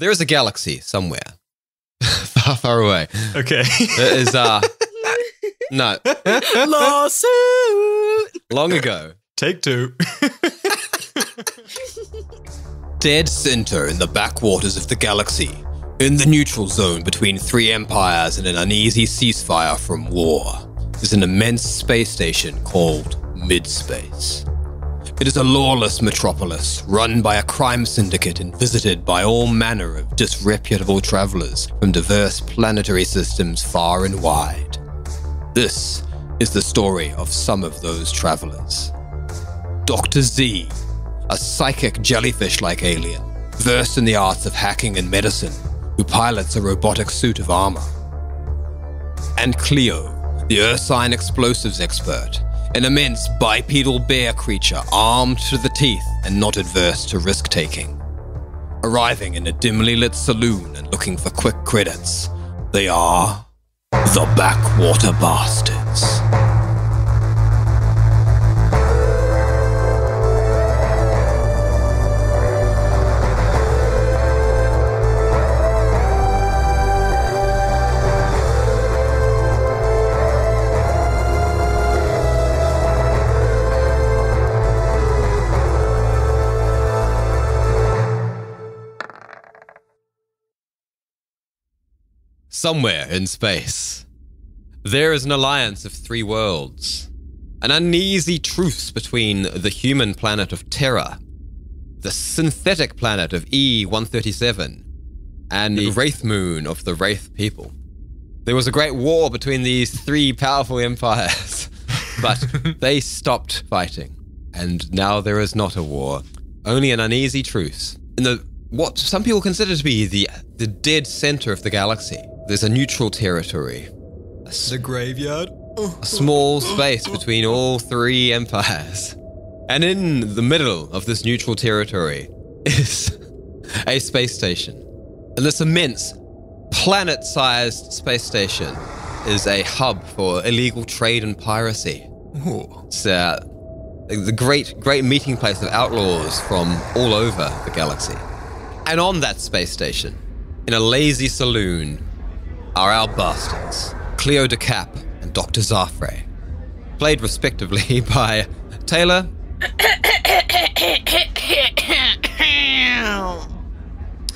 There is a galaxy somewhere, far, far away. Okay. There is uh no Lawsuit. long ago. Take two. Dead center in the backwaters of the galaxy, in the neutral zone between three empires and an uneasy ceasefire from war, is an immense space station called Midspace. It is a lawless metropolis run by a crime syndicate and visited by all manner of disreputable travelers from diverse planetary systems far and wide. This is the story of some of those travelers. Dr. Z, a psychic jellyfish like alien, versed in the arts of hacking and medicine, who pilots a robotic suit of armor. And Cleo, the Ursine explosives expert, an immense bipedal bear creature armed to the teeth and not adverse to risk taking. Arriving in a dimly lit saloon and looking for quick credits, they are the Backwater Bastards. Somewhere in space, there is an alliance of three worlds, an uneasy truce between the human planet of Terra, the synthetic planet of E137, and the mm. Wraith moon of the Wraith people. There was a great war between these three powerful empires, but they stopped fighting, and now there is not a war, only an uneasy truce. In the what some people consider to be the the dead center of the galaxy, there's a neutral territory, a, the graveyard. a small space between all three empires. And in the middle of this neutral territory is a space station. And this immense planet sized space station is a hub for illegal trade and piracy. Ooh. It's uh, the great, great meeting place of outlaws from all over the galaxy. And on that space station, in a lazy saloon, are our bastards, Cleo DeCap and Dr. Zafrey, played respectively by Taylor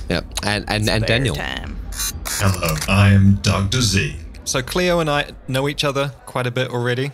yep, and, and, and Daniel. Time. Hello, I am Dr. Z. So Cleo and I know each other quite a bit already.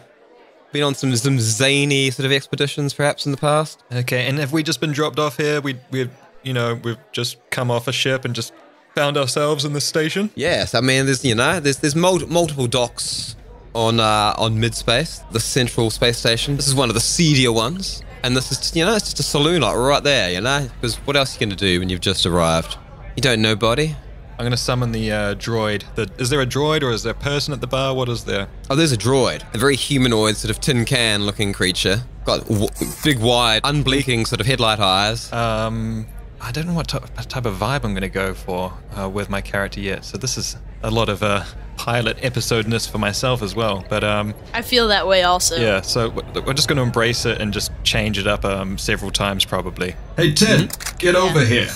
Been on some, some zany sort of expeditions perhaps in the past. Okay, and have we just been dropped off here? We we you know we've just come off a ship and just found ourselves in this station. Yes, I mean, there's you know, there's there's mul- multiple docks on uh, on midspace, the central space station. This is one of the seedier ones, and this is just, you know, it's just a saloon like right there, you know. Because what else are you gonna do when you've just arrived? You don't know nobody. I'm gonna summon the uh, droid. The, is there a droid or is there a person at the bar? What is there? Oh, there's a droid, a very humanoid sort of tin can looking creature. Got w- big, wide, unblinking sort of headlight eyes. Um, I don't know what type, of vibe I'm gonna go for uh, with my character yet. So this is a lot of uh, pilot episodeness for myself as well. But um, I feel that way also. yeah, so we're just gonna embrace it and just change it up um, several times probably. Hey, Ted, get over here.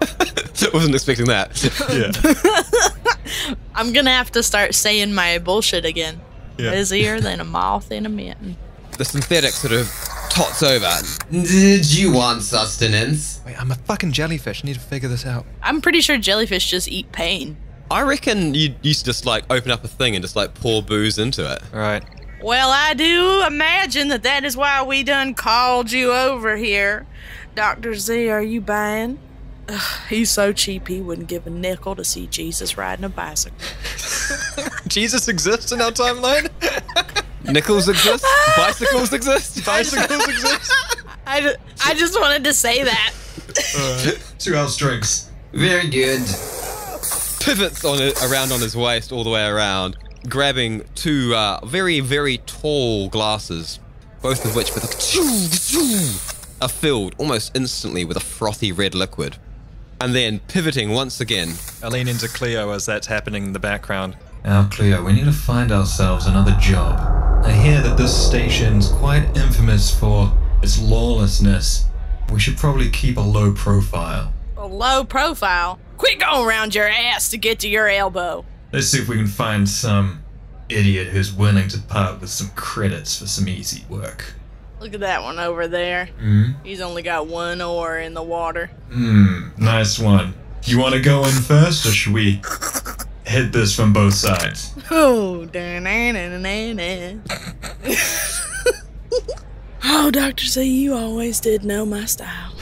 I Wasn't expecting that. Yeah. I'm gonna have to start saying my bullshit again. Yeah. Busier than a moth in a mitten. the synthetic sort of tots over. Did you want sustenance? Wait, I'm a fucking jellyfish. I need to figure this out. I'm pretty sure jellyfish just eat pain. I reckon you used to just like open up a thing and just like pour booze into it. All right. Well, I do imagine that that is why we done called you over here. Dr. Z, are you buying? Ugh, he's so cheap he wouldn't give a nickel to see Jesus riding a bicycle. Jesus exists in our timeline. Nickels exist. Bicycles exist. Bicycles exist. I, ju- I just wanted to say that. Two ounce drinks. Very good. Pivots on it around on his waist all the way around, grabbing two uh, very very tall glasses, both of which with a are filled almost instantly with a frothy red liquid, and then pivoting once again. I lean into Cleo as that's happening in the background. Now, Cleo, we need to find ourselves another job. I hear that this station's quite infamous for its lawlessness. We should probably keep a low profile. A low profile. Quit going around your ass to get to your elbow. Let's see if we can find some idiot who's willing to part with some credits for some easy work. Look at that one over there. Hmm? He's only got one oar in the water. Hmm, nice one. You want to go in first, or should we hit this from both sides? Oh, oh, Dr. Z, you always did know my style.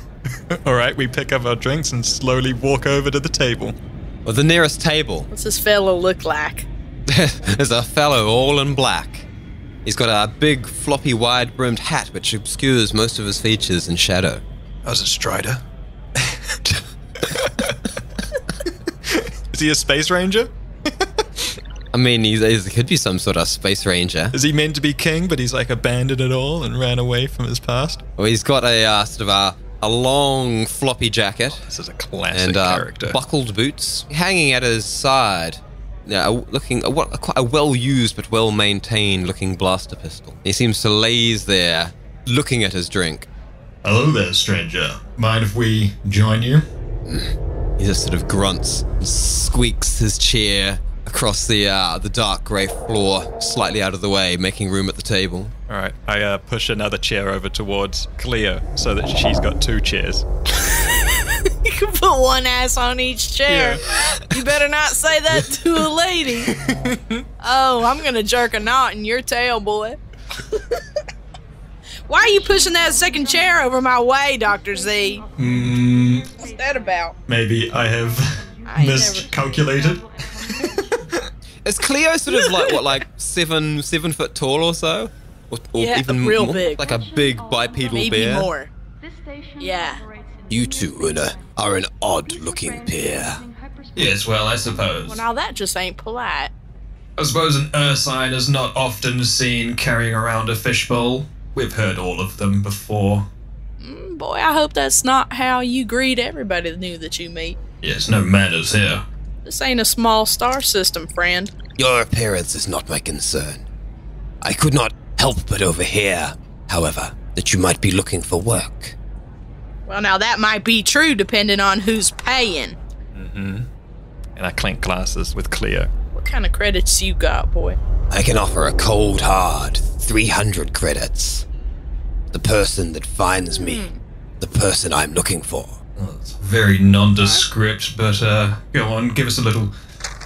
All right, we pick up our drinks and slowly walk over to the table. Well, the nearest table, What's this fellow look like? there's a fellow all in black. He's got a big, floppy, wide brimmed hat which obscures most of his features in shadow. How's it, Strider? Is he a space ranger? I mean, he's, he could be some sort of space ranger. Is he meant to be king, but he's like abandoned it all and ran away from his past? Well, he's got a uh, sort of a, a long, floppy jacket This is a classic and uh, character. buckled boots hanging at his side. Yeah, looking a, a quite a well-used but well-maintained looking blaster pistol. He seems to laze there, looking at his drink. Hello there, stranger. Mind if we join you? He just sort of grunts and squeaks his chair across the uh, the dark grey floor, slightly out of the way, making room at the table. All right, I uh, push another chair over towards Cleo so that she's got two chairs. You can put one ass on each chair. You better not say that to a lady. oh, I'm gonna jerk a knot in your tail, boy. Why are you pushing that second chair over my way, Dr. Z? Hmm, What's that about? maybe I have I miscalculated. Is Cleo sort of like what, like seven seven foot tall or so, or, or Yeah, even real more? big. like a big bipedal Maybe bear? more. Yeah. You two are, a, are an odd-looking pair. Yes, well, I suppose. Well, now that just ain't polite. I suppose an Ursine is not often seen carrying around a fishbowl. We've heard all of them before. Mm, Boy, I hope that's not how you greet everybody new that you meet. Yes, no manners here. This ain't a small star system, friend. Your appearance is not my concern. I could not help but overhear, however, that you might be looking for work. Well, now that might be true depending on who's paying. Mm hmm. And I clink glasses with Cleo. What kind of credits you got, boy? I can offer a cold hard 300 credits. The person that finds me, the person I'm looking for. Well, it's very nondescript, but uh, go on, give us a little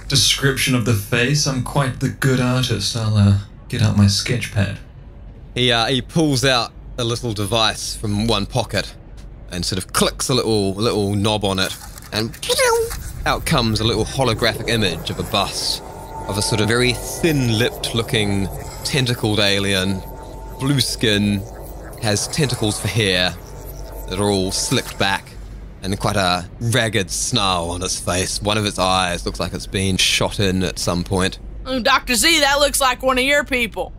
description of the face. I'm quite the good artist. I'll uh, get out my sketch pad. He, uh, he pulls out a little device from one pocket and sort of clicks a little little knob on it, and out comes a little holographic image of a bust of a sort of very thin-lipped looking tentacled alien, blue skin, has tentacles for hair that are all slicked back, and quite a ragged snarl on his face. One of its eyes looks like it's been shot in at some point. Oh, Dr. Z, that looks like one of your people.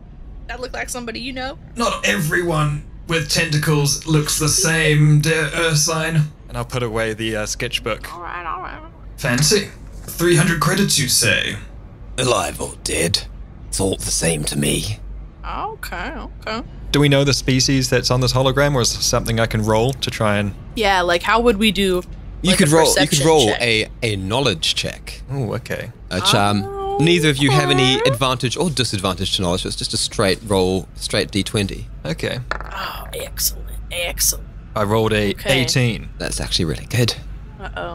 That look like somebody you know? Not everyone with tentacles looks the same, dear Ursine. And I'll put away the uh, sketchbook. All right, all right. Fancy. 300 credits, you say? Alive or dead, it's all the same to me. Okay, okay. Do we know the species that's on this hologram, or is something I can roll to try and? Yeah, like how would we do? You like, could a roll. You could roll check? a, a knowledge check, Oh, okay. which um, neither of you have any advantage or disadvantage to knowledge. So it's just a straight roll, straight d20. Okay. Oh, excellent, excellent. I rolled a Okay. 18. That's actually really good.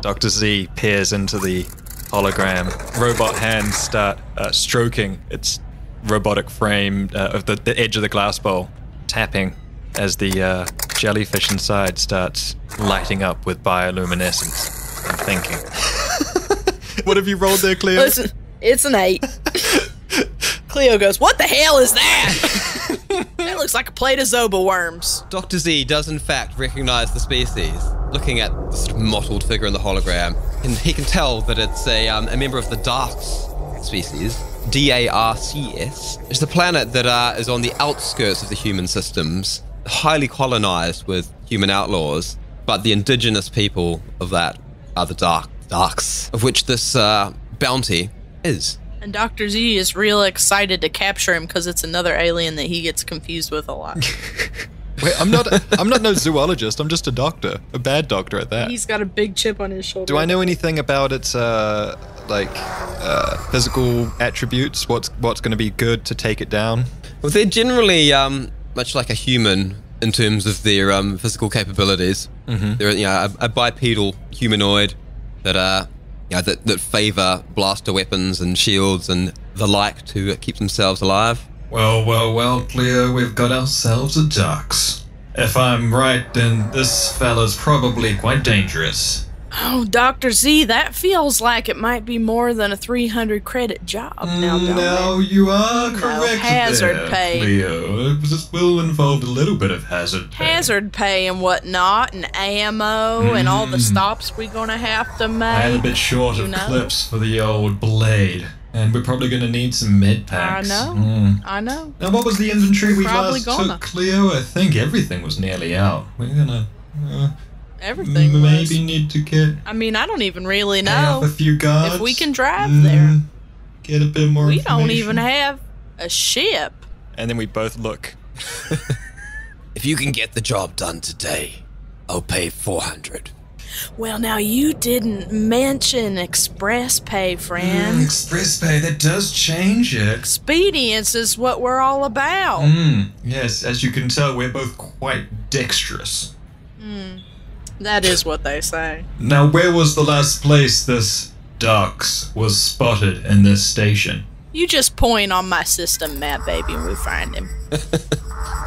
Dr. Z peers into the hologram. Robot hands start uh, stroking its robotic frame uh, of the, the edge of the glass bowl, tapping as the uh, jellyfish inside starts lighting up with bioluminescence and thinking. what have you rolled there, Cleo? Listen, it's an eight. Cleo goes, "What the hell is that? that looks like a plate of Zoba worms." Dr. Z does in fact recognize the species, looking at the sort of mottled figure in the hologram, and he can tell that it's a, um, a member of the Darcs species, D-A-R-C-S. It's the planet that uh, is on the outskirts of the human systems, highly colonized with human outlaws, but the indigenous people of that are the Dark Darcs, of which this uh, bounty is. And Dr. Z is real excited to capture him because it's another alien that he gets confused with a lot. Wait, I'm not. I'm not no zoologist. I'm just a doctor, a bad doctor at that. He's got a big chip on his shoulder. Do I know anything about its uh, like uh, physical attributes? What's what's going to be good to take it down? Well, they're generally um, much like a human in terms of their um, physical capabilities. Mm-hmm. They're you know, a, a bipedal humanoid that uh, you know, that, that favor blaster weapons and shields and the like to keep themselves alive. Well, well, well, Cleo, we've got ourselves a dux. If I'm right, then this fella's probably quite dangerous. Oh, Dr. Z, that feels like it might be more than a 300 credit job now, don't Now it? you are correct hazard there, pay. Cleo. This will involve a little bit of hazard pay. Hazard pay and whatnot, and ammo, and all the Mm. stops we're gonna have to make. I am a bit short you of know? clips for the old blade, and we're probably going to need some med packs. I know. Mm. I know. Now, what was the inventory we Probably last gonna. took, Cleo? I think everything was nearly out. We're gonna uh, Everything maybe was. need to get I mean, I don't even really pay off a know. few guards. If we can drive Mm, there. Get a bit more. We don't even have a ship. And then we both look. If you can get the job done today, I'll pay 400. Well, now you didn't mention express pay, friend. Mm, Express pay that does change it. Expedience is what we're all about. Mm, yes, as you can tell, we're both quite dexterous. That is what they say. Now, where was the last place this Dux was spotted in this station? You just point on my system map, baby, and we find him.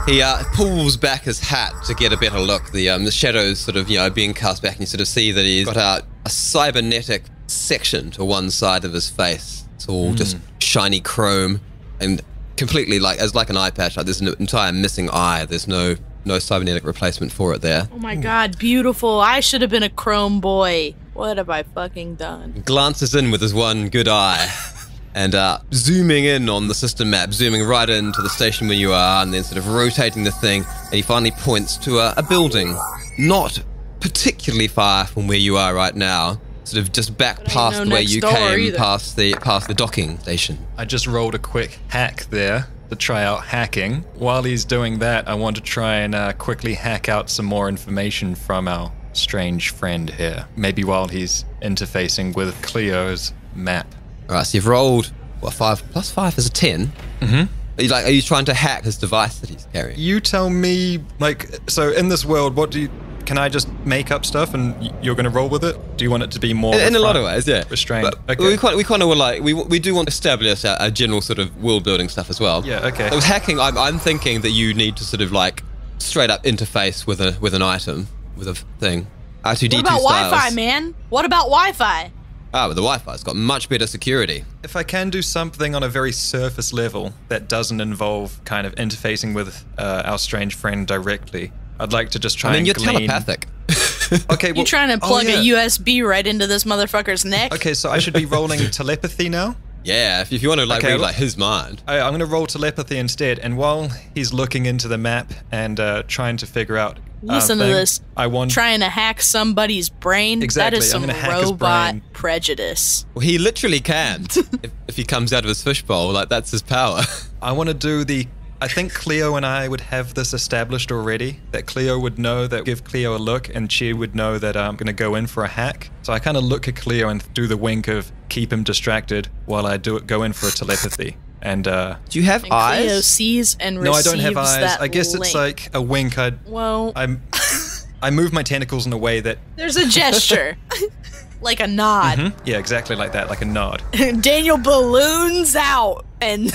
He uh, pulls back his hat to get a better look. The um, the shadows sort of you know being cast back, and you sort of see that he's got a, a cybernetic section to one side of his face. It's all just shiny chrome and completely like as like an eye patch. Like there's an entire missing eye. There's no no cybernetic replacement for it there. Oh my god, beautiful. I should have been a chrome boy. What have I fucking done? Glances in with his one good eye. And uh, zooming in on the system map, zooming right into the station where you are, and then sort of rotating the thing, and he finally points to a, a building, not particularly far from where you are right now, sort of just back past no the way next you came, either. past the past the docking station. I just rolled a quick hack there to try out hacking. While he's doing that, I want to try and uh, quickly hack out some more information from our strange friend here. Maybe while he's interfacing with Cleo's map. All right, so you've rolled what five plus five is a 10 Mm-hmm. Are you like are you trying to hack his device that he's carrying? You tell me, like, so in this world, what do you. Can I just make up stuff and you're going to roll with it? Do you want it to be more. In, in a lot of ways, yeah. Restrained. But okay. we kind, we kind of were like we, we do want to establish a, a general sort of world building stuff as well. Yeah, okay. So was hacking. I'm, I'm thinking that you need to sort of like straight up interface with a with an item with a thing. R2D2 What about styles. Wi Fi, man? What about Wi Fi? Ah, but the Wi-Fi's got much better security. If I can do something on a very surface level that doesn't involve kind of interfacing with uh, our strange friend directly, I'd like to just try I mean, and you're glean- telepathic. Okay, well, You trying to oh, plug yeah. a USB right into this motherfucker's neck? Okay, so I should be rolling telepathy now. yeah, if, if you want to like Okay, read like his mind. I, I'm going to roll telepathy instead, and while he's looking into the map and uh, trying to figure out, uh, Listen to this. I want. Trying to hack somebody's brain? Exactly, That is I'm some gonna hack his robot brain. prejudice. Well, he literally can if, if he comes out of his fishbowl. Like that's his power. I want to do the. I think Cleo and I would have this established already. That Cleo would know that give Cleo a look, and she would know that I'm going to go in for a hack. So I kind of look at Cleo and do the wink of keep him distracted while I do it, go in for a telepathy. And uh, Do you have And Cleo eyes? sees and no, I don't have eyes. I guess link. it's like a wink. I Well, I'm I move my tentacles in a way that there's a gesture. like a nod. Hmm? yeah, exactly like that, like a nod. Daniel balloons out and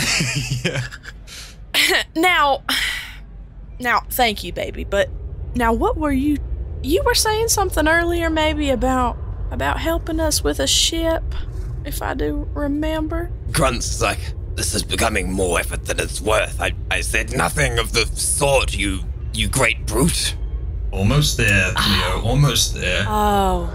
yeah. now now thank you baby but now what were you you were saying something earlier maybe about about helping us with a ship if i do remember Grunts is like, this is becoming more effort than it's worth. I, I said nothing of the sort, you you great brute. Almost there, Cleo. Almost there. oh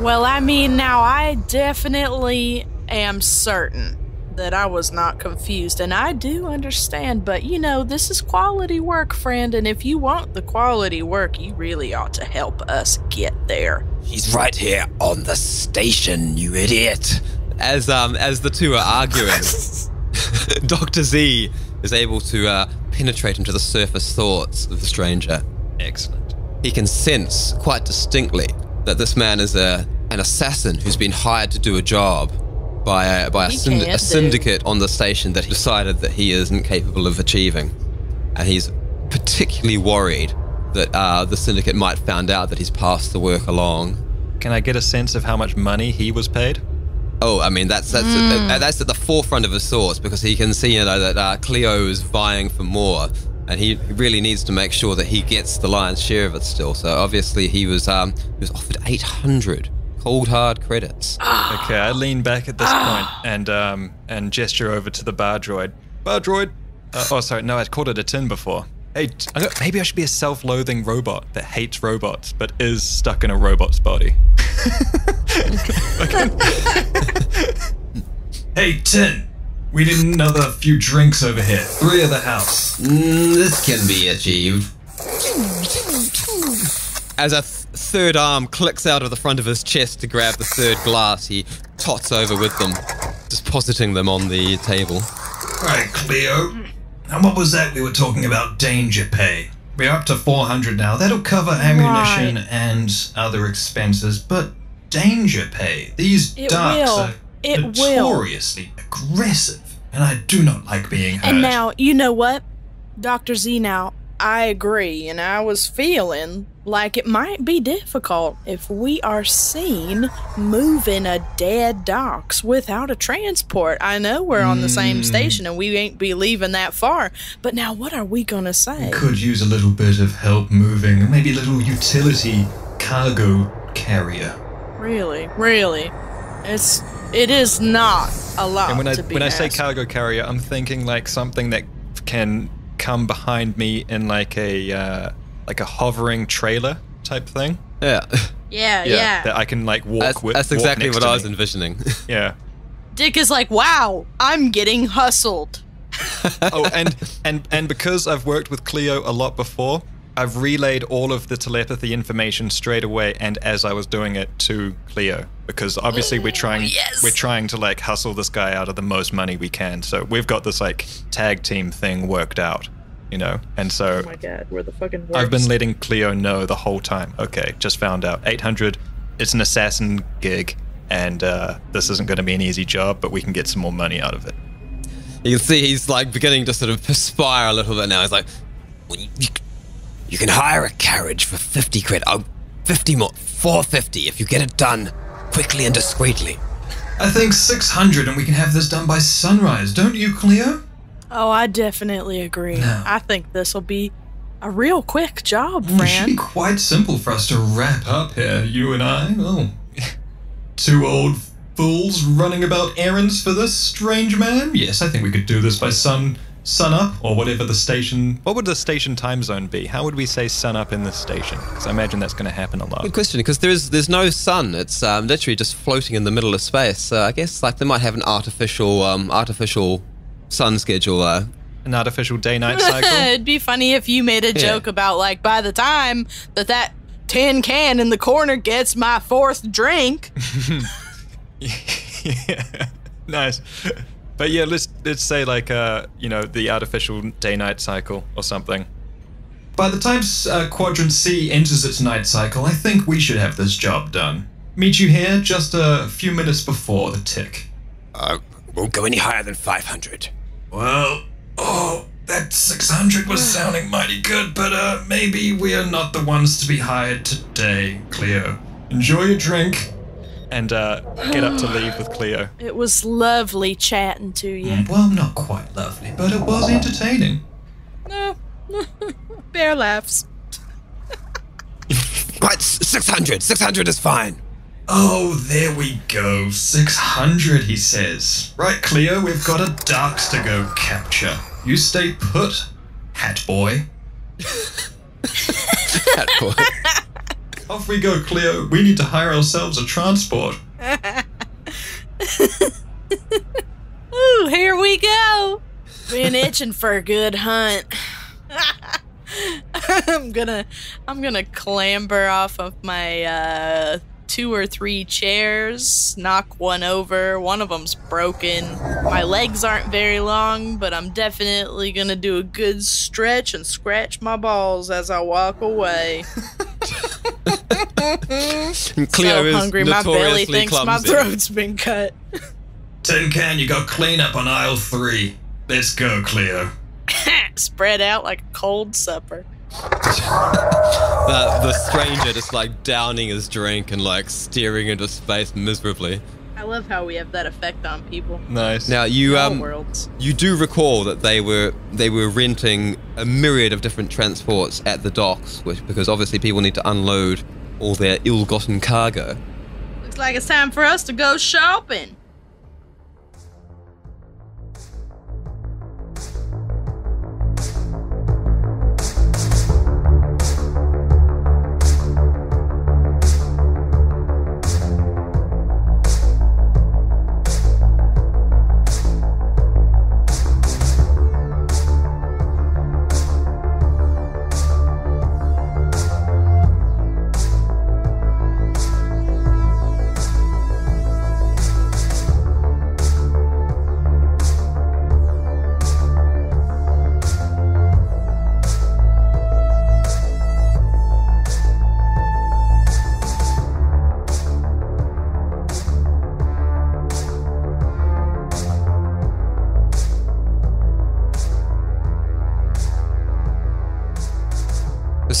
well i mean now i definitely am certain that i was not confused and i do understand but you know this is quality work friend and if you want the quality work you really ought to help us get there He's right here on the station, you idiot. As um as the two are arguing, Dr. Z is able to uh, penetrate into the surface thoughts of the stranger. Excellent. He can sense quite distinctly that this man is a an assassin who's been hired to do a job by a, by a, synd- a syndicate on the station that he decided that he isn't capable of achieving, and he's particularly worried that uh, the syndicate might find out that he's passed the work along. Can I get a sense of how much money he was paid? Oh, I mean that's that's uh, that's at the forefront of his thoughts because he can see you know that uh, Cleo is vying for more, and he really needs to make sure that he gets the lion's share of it still. So obviously he was um he was offered eight hundred cold hard credits. Okay, I lean back at this point and um and gesture over to the bar droid. Bar droid. Uh, oh, sorry. No, I called it a tin before. Hey, t- I'm maybe I should be a self-loathing robot that hates robots but is stuck in a robot's body. Hey, Tin. We need another few drinks over here. Three of the house. Mm, this can be achieved. As a th- third arm clicks out of the front of his chest to grab the third glass, he tots over with them, depositing them on the table. Right, Cleo. And what was that we were talking about? Danger pay. We're up to 400 now. That'll cover ammunition Right. and other expenses, but danger pay. These It ducks will. are It will. notoriously aggressive, and I do not like being hurt. And now, you know what? Dr. Z, now, I agree, and I was feeling like it might be difficult if we are seen moving a dead docks without a transport. I know we're on the same hmm. station and we ain't be leaving that far, but now what are we gonna say? could use a little bit of help moving, maybe a little utility cargo carrier. Really, really. It's it is not a lot And when I to be when I say cargo carrier, I'm thinking like something that can come behind me in like a uh, like a hovering trailer type thing. Yeah, yeah, yeah. That I can like walk that's, with. that's walk exactly what I was me. envisioning. Yeah. Dick is like, wow, I'm getting hustled. oh, and and and because I've worked with Cleo a lot before, I've relayed all of the telepathy information straight away and as I was doing it to Cleo because obviously we're trying yes. we're trying to like hustle this guy out of the most money we can. So we've got this like tag team thing worked out, you know. And so Oh my god, we're the fucking worst. I've been letting Cleo know the whole time. Okay, just found out 800 it's an assassin gig and uh, this isn't going to be an easy job, but we can get some more money out of it. you can see he's like beginning to sort of perspire a little bit now. He's like, well, you, you, you can hire a carriage for 50 credit. Oh, 50 more. 450 if you get it done quickly and discreetly. I think 600 and we can have this done by sunrise, don't you, Cleo? Oh, I definitely agree. No. I think this will be a real quick job, It should be quite simple for us to wrap up here, you and I. Oh, two old fools running about errands for this strange man? Yes, I think we could do this by sun sun up or whatever the station. What would the station time zone be? How would we say sun up in the station? Because I imagine that's going to happen a lot. Good question, because there's there's no sun. It's um, literally just floating in the middle of space. So I guess like they might have an artificial um, artificial sun schedule. Uh, An artificial day-night cycle. It'd be funny if you made a joke about like by the time that that tin can in the corner gets my fourth drink. yeah, nice. But yeah, let's let's say like uh, you know, the artificial day-night cycle or something. By the time uh, Quadrant C enters its night cycle, I think we should have this job done. Meet you here just a few minutes before the tick. uh, won't go any higher than 500. Well, oh, that 600 was sounding mighty good, but uh, maybe we are not the ones to be hired today, Cleo. Enjoy your drink. And uh, get up to leave with Cleo. It was lovely chatting to you. Well, not quite lovely, but it was entertaining. No. Bear laughs. Right, s- 600. 600 is fine. Oh, there we go. 600, he says. Right, Cleo, we've got a Darcs to go capture. You stay put, hat boy. That boy. Off we go, Cleo. We need to hire ourselves a transport. Ooh, here we go. Been itching for a good hunt. I'm gonna I'm gonna clamber off of my uh two or three chairs, knock one over. One of them's broken. My legs aren't very long, but I'm definitely gonna do a good stretch and scratch my balls as I walk away. And Cleo so is hungry, my belly notoriously thinks my throat's been cut. Tin Can, you got cleanup on aisle three. Let's go, Cleo. Spread out like a cold supper. The, the stranger just like downing his drink and like staring into space miserably. I love how we have that effect on people. Nice. Now you um worlds. you do recall that they were they were renting a myriad of different transports at the docks, which because obviously people need to unload all their ill-gotten cargo. Looks like it's time for us to go shopping.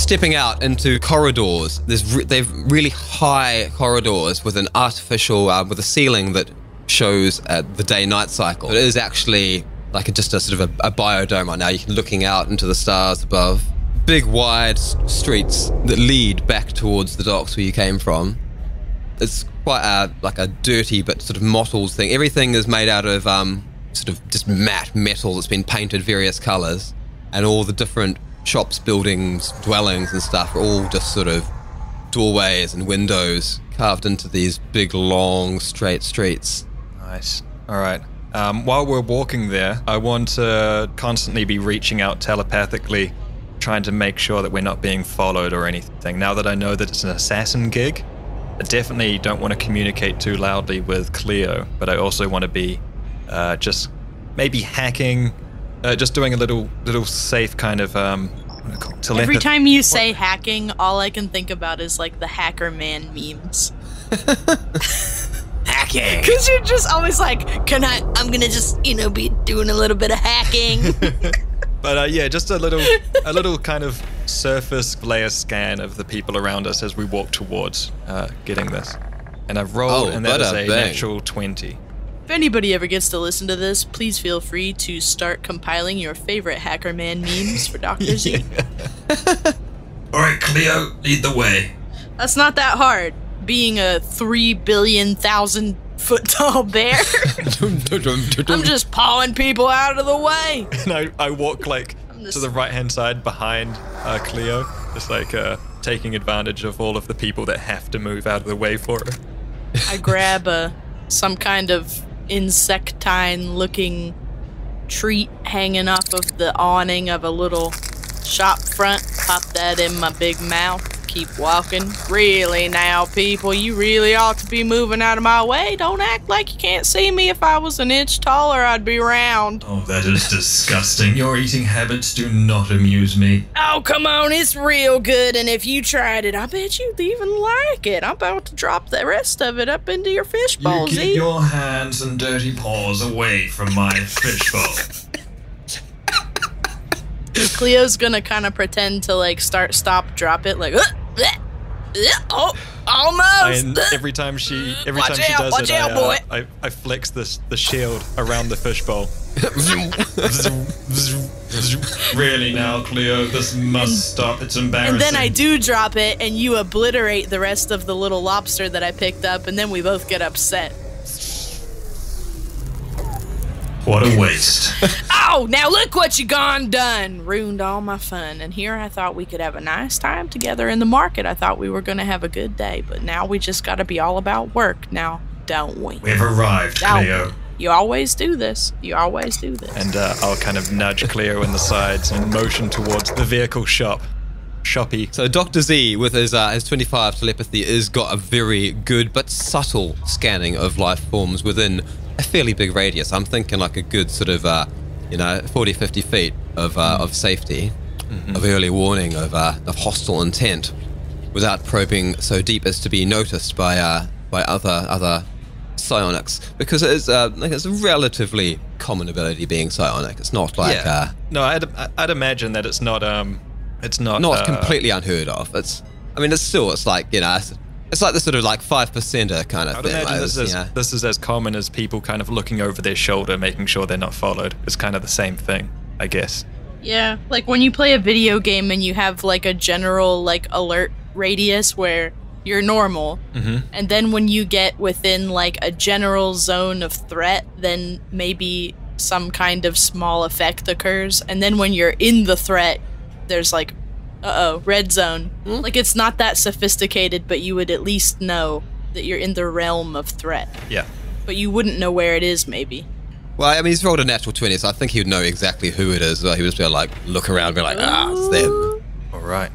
Stepping out into corridors, there's re- they've really high corridors with an artificial uh, with a ceiling that shows uh, the day-night cycle. It is actually like a, just a sort of a, a biodome right now. You're looking out into the stars above. Big wide streets that lead back towards the docks where you came from. It's quite a like a dirty but sort of mottled thing. Everything is made out of um, sort of just matte metal that's been painted various colors, and all the different shops, buildings, dwellings, and stuff are all just sort of doorways and windows carved into these big, long, straight streets. Nice. All right. Um, while we're walking there, I want to constantly be reaching out telepathically, trying to make sure that we're not being followed or anything. Now that I know that it's an assassin gig, I definitely don't want to communicate too loudly with Cleo, but I also want to be uh, just maybe hacking, uh, just doing a little little safe kind of um, what do I call it? Every time you say hacking, all I can think about is like the hacker man memes. Hacking! Cause you're just always like, can I? I'm gonna just, you know, be doing a little bit of hacking. But uh, yeah, just a little, a little kind of surface layer scan of the people around us as we walk towards uh, getting this. And I've rolled, Oh, and that is bada a bang. natural twenty. If anybody ever gets to listen to this, please feel free to start compiling your favorite hacker man memes for Doctor Z. All right, Cleo, lead the way. That's not that hard. Being a three billion thousand foot tall bear, I'm just pawing people out of the way. And I, I walk like just- to the right hand side behind uh, Cleo, just like uh, taking advantage of all of the people that have to move out of the way for her. I grab a some kind of insectine looking treat hanging off of the awning of a little shop front. Pop that in my big mouth. Keep walking. Really now, people, you really ought to be moving out of my way. Don't act like you can't see me. If I was an inch taller, I'd be round. Oh, that is disgusting. Your eating habits do not amuse me. Oh, come on, it's real good. And if you tried it, I bet you'd even like it. I'm about to drop the rest of it up into your You fishbowl, keep Z. your hands and dirty paws away from my fishbowl. Cleo's gonna kind of pretend to like start, stop, drop it, like, "Uh, bleh, bleh, oh, almost. And every time she, every Watch time she out, does watch it, out, I, uh. I, I flex this the shield around the fishbowl. really now, Cleo, this must stop. It's embarrassing. and then I do drop it, and you obliterate the rest of the little lobster that I picked up, and then we both get upset. What a waste. Oh, now look what you gone done! Ruined all my fun. And here I thought we could have a nice time together in the market. I thought we were gonna have a good day, but now we just gotta be all about work now, don't we? We've arrived, Don't Cleo. we? You always do this. You always do this. And uh, I'll kind of nudge Cleo in the sides and motion towards the vehicle shop, shoppy. So Dr. Z, with his uh, his 25 telepathy, has got a very good but subtle scanning of life forms within a fairly big radius. I'm thinking like a good sort of, uh, you know, 40, 50 feet of uh, of safety, of early warning of uh, of hostile intent, without probing so deep as to be noticed by uh, by other other psionics. Because it is uh, like it's a relatively common ability being psionic. It's not like uh, no, I'd, I'd imagine that it's not um, it's not not completely unheard of. It's, I mean, it's still, it's like you know, it's, it's like the sort of like five percenter kind of I'd thing. imagine like this is you know. this is as common as people kind of looking over their shoulder, making sure they're not followed. It's kind of the same thing, I guess. Yeah, like when you play a video game and you have like a general like alert radius where you're normal, mm-hmm. and then when you get within like a general zone of threat, then maybe some kind of small effect occurs, and then when you're in the threat, there's like, uh oh, red zone. Like it's not that sophisticated, but you would at least know that you're in the realm of threat, Yeah. but you wouldn't know where it is, maybe. Well, I mean, he's rolled a natural twenty, so I think he would know exactly who it is. Well, he would just be able to, like look around, and be like, ah, it's them. All right.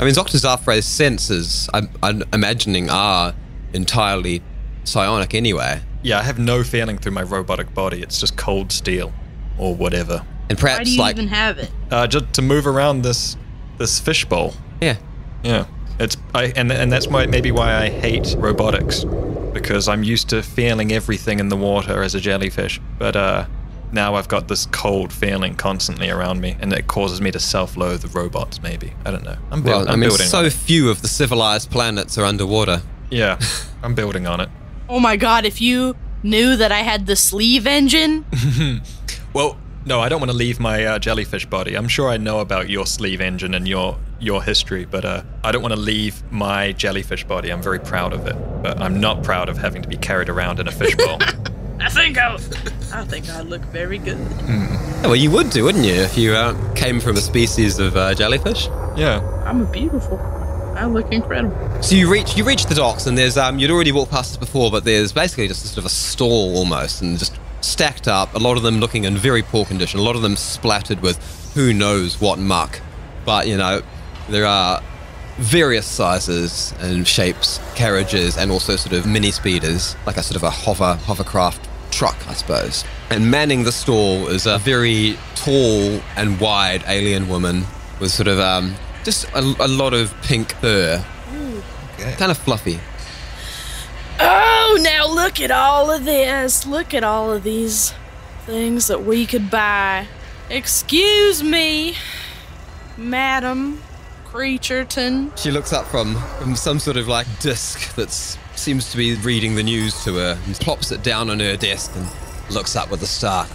I mean, Dr. Zafrey's senses, I'm, I'm imagining, are entirely psionic anyway, Yeah, I have no feeling through my robotic body. It's just cold steel, or whatever. and Why perhaps do you like, even have it? Uh, just to move around this this fishbowl. yeah, Yeah, it's I and and that's why maybe why I hate robotics because I'm used to feeling everything in the water as a jellyfish, but uh, now I've got this cold feeling constantly around me, and it causes me to self-loathe the robots. Maybe I don't know. I'm, buil- well, I I'm mean, building. so on it. few of the civilized planets are underwater. Yeah, I'm building on it. Oh my god, if you knew that I had the sleeve engine, Well, no, I don't want to leave my uh, jellyfish body. I'm sure I know about your sleeve engine and your your history, but uh, I don't want to leave my jellyfish body. I'm very proud of it, but I'm not proud of having to be carried around in a fishbowl. I think I, I think I look very good. Yeah, well, you would do, wouldn't you, if you uh, came from a species of uh, jellyfish? yeah. I'm a beautiful. I look incredible. So you reach you reach the docks, and there's um you'd already walked past it before, but there's basically just sort of a stall almost, and just stacked up. A lot of them looking in very poor condition. A lot of them splattered with who knows what muck. But you know, there are various sizes and shapes, carriages, and also sort of mini speeders, like a sort of a hover hovercraft truck, I suppose. And manning the stall is a very tall and wide alien woman with sort of um just a, a lot of pink fur kind of fluffy. Oh, now look at all of this. Look at all of these things that we could buy. Excuse me, Madam Creatureton. She looks up from, from some sort of like disc that seems to be reading the news to her and plops it down on her desk and looks up with a start.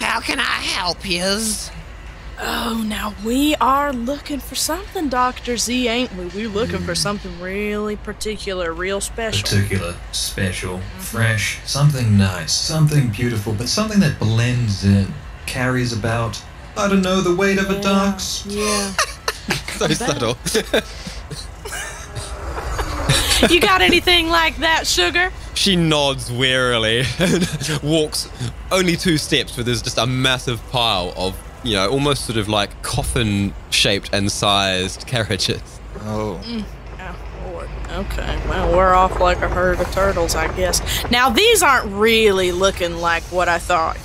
How can I help yous? Oh, now we are looking for something, Dr. Z, ain't we? We're looking for hmm. something really particular, real special. Particular, special, fresh, something nice, something beautiful, but something that blends in, carries about, I don't know, the weight of a duck's. Yeah. So subtle. you got anything like that, sugar? she nods wearily and walks only two steps, but there's just a massive pile of, you know, almost sort of like coffin shaped and sized carriages. Oh. Mm. Oh, Lord. Okay, well, we're off like a herd of turtles, I guess. Now, these aren't really looking like what I thought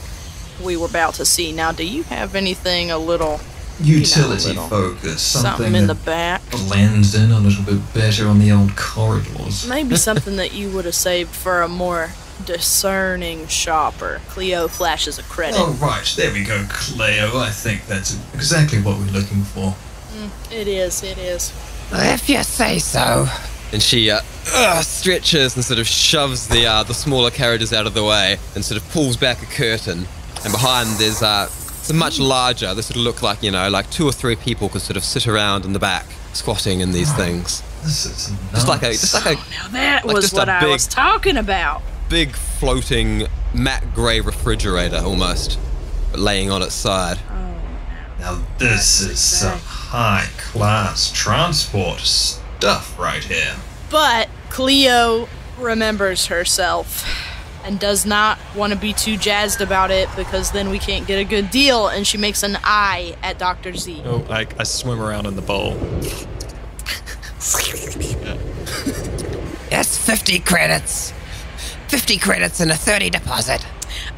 we were about to see. Now, do you have anything a little Utility little focus, something, something, in the that back? blends in a little bit better on the old corridors. Maybe something that you would have saved for a more discerning shopper. Cleo flashes a credit. Oh, right, there we go, Cleo. I think that's exactly what we're looking for. It is, it is. If you say so. And she uh, uh, stretches and sort of shoves the uh, the smaller carriages out of the way and sort of pulls back a curtain. And behind there's uh, it's a much larger. This would look like you know like two or three people could sort of sit around in the back squatting in these things. This is nice. Just like a just like a Now, that Like was just a what I was talking about. Big floating matte grey refrigerator almost, laying on its side. Oh, now this is some high-class transport stuff right here. But Cleo remembers herself. and does not want to be too jazzed about it because then we can't get a good deal. And she makes an eye at Dr. Z. Oh, I, I swim around in the bowl. That's 50 credits. 50 credits and a 30 deposit.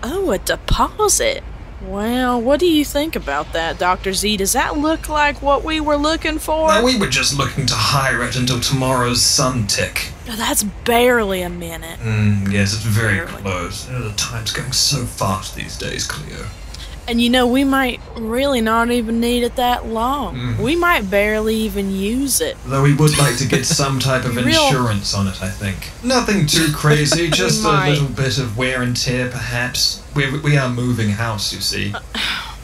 Oh, a deposit. Well, what do you think about that, Dr. Z? Does that look like what we were looking for? Now, we were just looking to hire it until tomorrow's sun tick. Oh, That's barely a minute. Mm, yes, it's very Barely. close. Uh, The time's going so fast these days, Cleo. And you know, we might really not even need it that long. Mm. We might barely even use it. Though we would like to get some type of Real- insurance on it, I think. Nothing too crazy, just a little bit of wear and tear, perhaps. We, we are moving house, you see. Uh,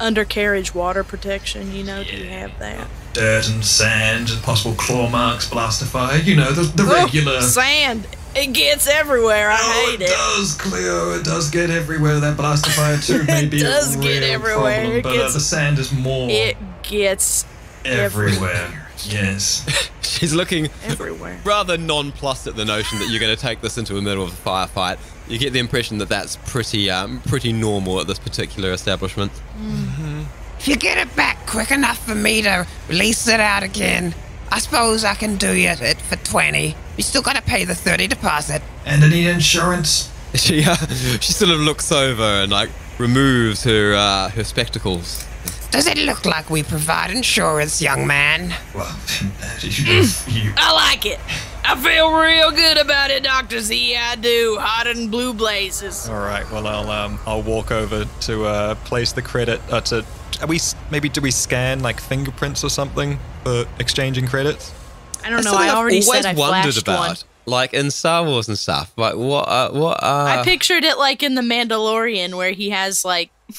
undercarriage water protection, you know, do you have that? Dirt and sand and possible claw marks, blaster fire, you know, the, the regular. Oh, sand. It gets everywhere. I Oh, hate it it. does, Cleo. It does get everywhere. That blaster fire too may be does a get real everywhere. problem, It but uh, the sand is more It gets everywhere. Yes. She's looking everywhere. rather nonplussed at the notion that you're going to take this into the middle of a firefight. You get the impression that that's pretty, um, pretty normal at this particular establishment. If you get it back quick enough for me to release it out again, I suppose I can do you it for 20. You still gotta pay the 30 deposit. And any insurance? She, uh, she sort of looks over and like removes her, uh, her spectacles. Does it look like we provide insurance, young man? Well, you, you, I like it. I feel real good about it, Dr. Z. I do. Hot and blue blazes. All right. Well, I'll um, I'll walk over to uh, place the credit. Uh, to are we maybe do we scan like fingerprints or something for exchanging credits? I don't know. Something I I've always said I wondered about, one. like in Star Wars and stuff. Like what? Uh, what? Uh, I pictured it like in The Mandalorian where he has like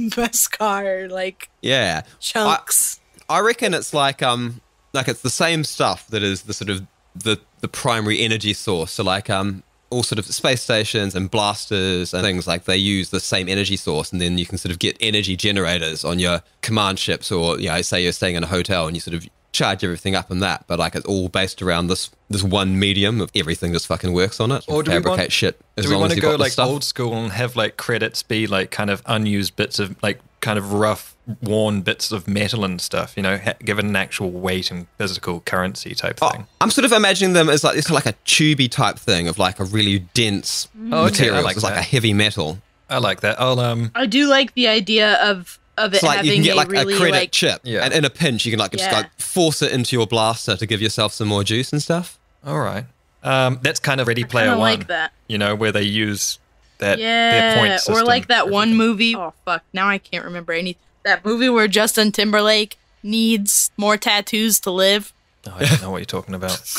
Beskar, like yeah. chunks. I reckon it's like um like it's the same stuff that is the sort of the the primary energy source. So like um all sort of space stations and blasters and things like they use the same energy source and then you can sort of get energy generators on your command ships or you know say you're staying in a hotel and you sort of charge everything up in that but like it's all based around this this one medium of everything just fucking works on it. Or do we fabricate want- shit as do we want to go like old school and have like credits be like kind of unused bits of like kind of rough, worn bits of metal and stuff? You know, given an actual weight and physical currency type Oh, thing. I'm sort of imagining them as like it's like a tubey type thing of like a really dense Oh, okay, material. like it's like a heavy metal. I like that. I'll um. I do like the idea of of it It's like having you can get a like really a credit like chip, Yeah. and in a pinch you can like just like force it into your blaster to give yourself some more juice and stuff. All right. Um, that's kind of Ready Player kinda One. like that. You know, where they use that yeah, their point system. or like that one movie. Oh fuck! Now I can't remember any. That movie where Justin Timberlake needs more tattoos to live. Oh, I don't know what you're talking about.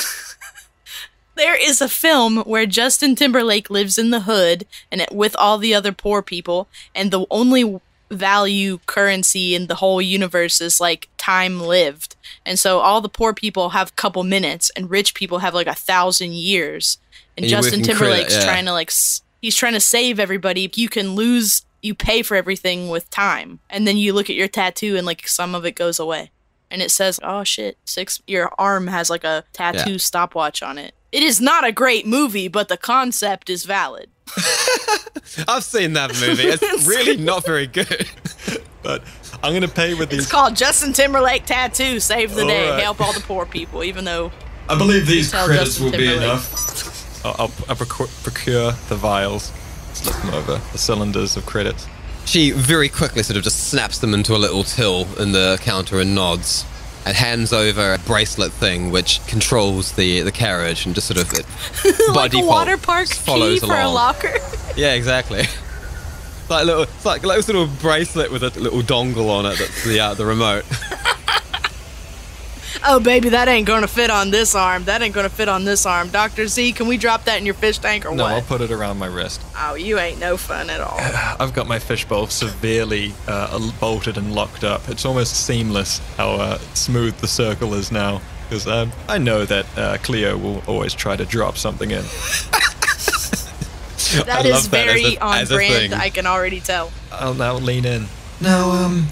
There is a film where Justin Timberlake lives in the hood and it, with all the other poor people, and the only value currency in the whole universe is like time lived. And so all the poor people have a couple minutes, and rich people have like a thousand years. And, And Justin work in Timberlake's credit, yeah. trying to like s- he's trying to save everybody. You can lose, you pay for everything with time, and then you look at your tattoo and like some of it goes away and it says, "Oh shit, six." Your arm has like a tattoo Yeah. stopwatch on it. It is not a great movie, but the concept is valid. I've seen that movie. It's really not very good. but I'm gonna pay with these. It's called Justin Timberlake Tattoo Save the All Day, right. help all the poor people. Even though I believe these credits Justin will be enough. I'll, I'll, I'll procu- procure the vials. Slip them over the cylinders of credits. She very quickly sort of just snaps them into a little till in the counter and nods. And hands over a bracelet thing which controls the, the carriage and just sort of it, by like a water park key follows for a locker. Yeah, exactly. It's like a little, it's like, like a little bracelet with a little dongle on it. That's the uh, the remote. oh baby, that ain't gonna fit on this arm. That ain't gonna fit on this arm. Doctor Z, can we drop that in your fish tank or No, what? I'll put it around my wrist. oh, you ain't no fun at all. I've got my fishbowl severely uh, bolted and locked up. It's almost seamless how uh, smooth the circle is now. Because um, I know that uh, Cleo will always try to drop something in. That I is love that as very a- on as brand. I can already tell. I'll now lean in. Now, um,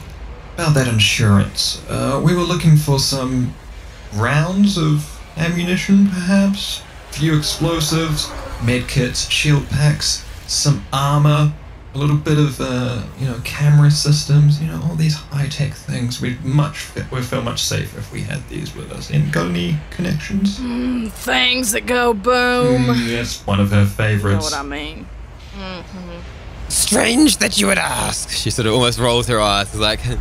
about that insurance, uh, we were looking for some rounds of ammunition, perhaps? A few explosives, medkits, shield packs, some armor, a little bit of uh, you know camera systems, you know all these high tech things. We'd much we feel much safer if we had these with us. And got any connections? Things that go boom. Mm, yes, one of her You know favorites. what I mean? Strange that you would ask. She sort of almost rolls her eyes, like, and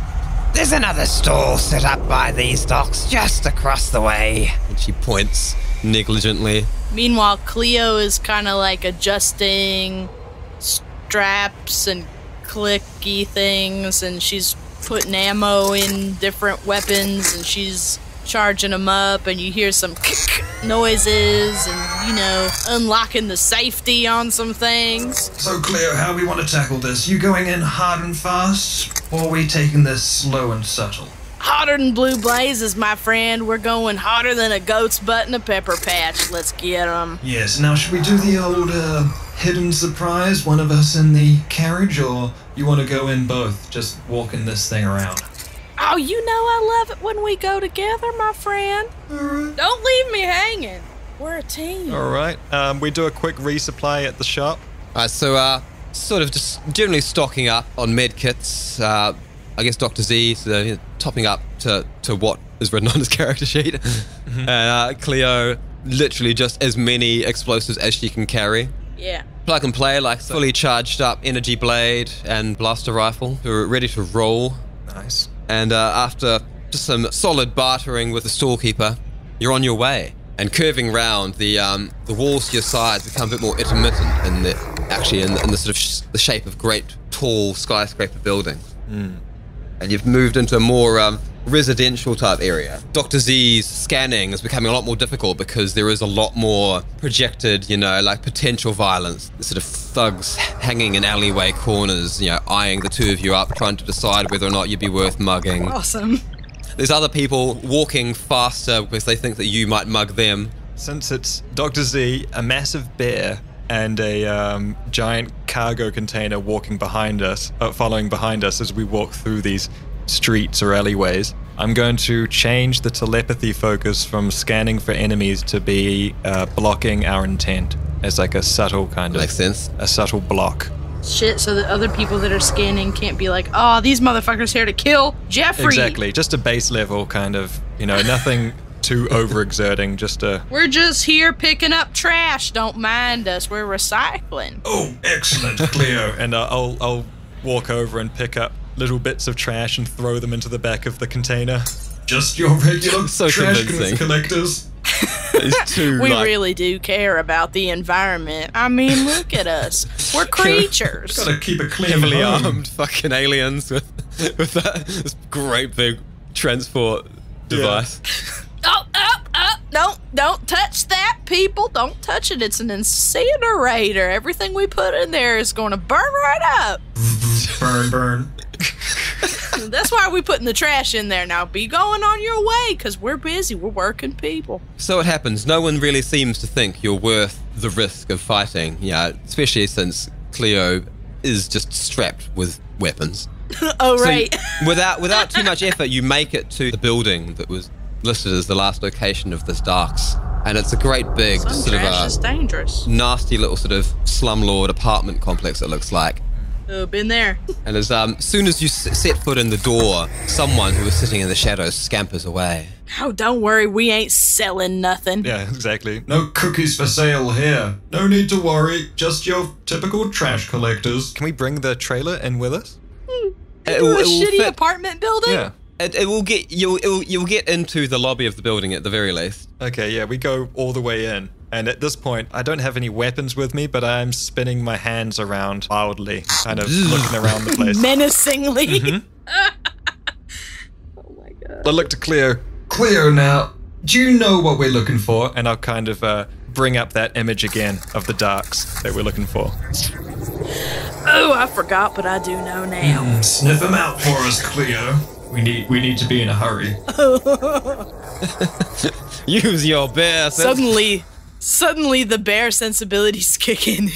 There's another stall set up by these docks just across the way. And she points negligently. Meanwhile, Cleo is kind of like adjusting straps and clicky things, and she's putting ammo in different weapons, and she's charging them up, and you hear some noises, and you know, unlocking the safety on some things. So Cleo, how we want to tackle this? You going in hard and fast, or are we taking this slow and subtle? Hotter than blue blazes, my friend. We're going hotter than a goat's butt in a pepper patch. Let's get 'em. Yes. Now, should we do the old uh, hidden surprise? One of us in the carriage, or you want to go in both, just walking this thing around? Oh, you know I love it when we go together, my friend. Don't leave me hanging. We're a team. All right. Um, we do a quick resupply at the shop. All right, so uh, sort of just generally stocking up on med kits. Uh, I guess Dr. Z, so, you know, topping up to, to what is written on his character sheet. And uh, Cleo, literally just as many explosives as she can carry. Yeah. Plug and play, like fully charged up energy blade and blaster rifle. We're ready to roll. Nice. And uh, after just some solid bartering with the storekeeper, you're on your way. And curving round, the um, the walls to your sides become a bit more intermittent, and the, actually in, in the sort of sh- the shape of great tall skyscraper buildings. And you've moved into a more um, residential type area. Dr. Z's scanning is becoming a lot more difficult because there is a lot more projected, you know, like potential violence. Sort of thugs hanging in alleyway corners, you know, eyeing the two of you up, trying to decide whether or not you'd be worth mugging. Awesome. There's other people walking faster because they think that you might mug them. Since it's Dr. Z, a massive bear, and a um, giant cargo container walking behind us, uh, following behind us as we walk through these streets or alleyways, I'm going to change the telepathy focus from scanning for enemies to be uh, blocking our intent as like a subtle kind of Makes sense. a subtle block. Shit, so that other people that are scanning can't be like, oh, these motherfuckers here to kill Jeffrey. Exactly, just a base level kind of, you know, nothing too overexerting, just a We're just here picking up trash. Don't mind us. We're recycling. Oh, excellent, Cleo. and uh, I'll I'll walk over and pick up little bits of trash and throw them into the back of the container. Just your regular So trash convincing. collectors. These two, We like, really do care about the environment. I mean, look at us. We're creatures. Gotta keep it clean. heavily home. armed fucking aliens with with that this great big transport device. Oh, oh, oh, don't, don't touch that, people. Don't touch it. It's an incinerator. Everything we put in there is going to burn right up. Burn, burn. That's why we putting the trash in there now. Be going on your way, because we're busy. We're working people. So it happens. No one really seems to think you're worth the risk of fighting. Yeah, especially since Cleo is just strapped with weapons. oh, So you- right. without without too much effort, you make it to the building that was listed as the last location of this Darcs, and it's a great big Some sort of a uh, dangerous. nasty little sort of slumlord apartment complex. It looks like. Oh, been there. And as um, soon as you s- set foot in the door, someone who was sitting in the shadows scampers away. Oh, don't worry. We ain't selling nothing. Yeah, exactly. No cookies for sale here. No need to worry. Just your typical trash collectors. Can we bring the trailer in with us? It will- a it will shitty fit- apartment building? Yeah. It, it will get you'll it'll, you'll get into the lobby of the building at the very least. Okay, yeah, we go all the way in. And at this point, I don't have any weapons with me, but I'm spinning my hands around wildly, kind of looking around the place. Menacingly. Mm-hmm. Oh my god. I look to Cleo, Cleo now. Do you know what we're looking for? and I'll kind of uh, bring up that image again of the Darcs that we're looking for. oh, I forgot, but I do know now. Sniff them out for us, Cleo. We need we need to be in a hurry. Use your best. Suddenly, suddenly the bear sensibilities kick in.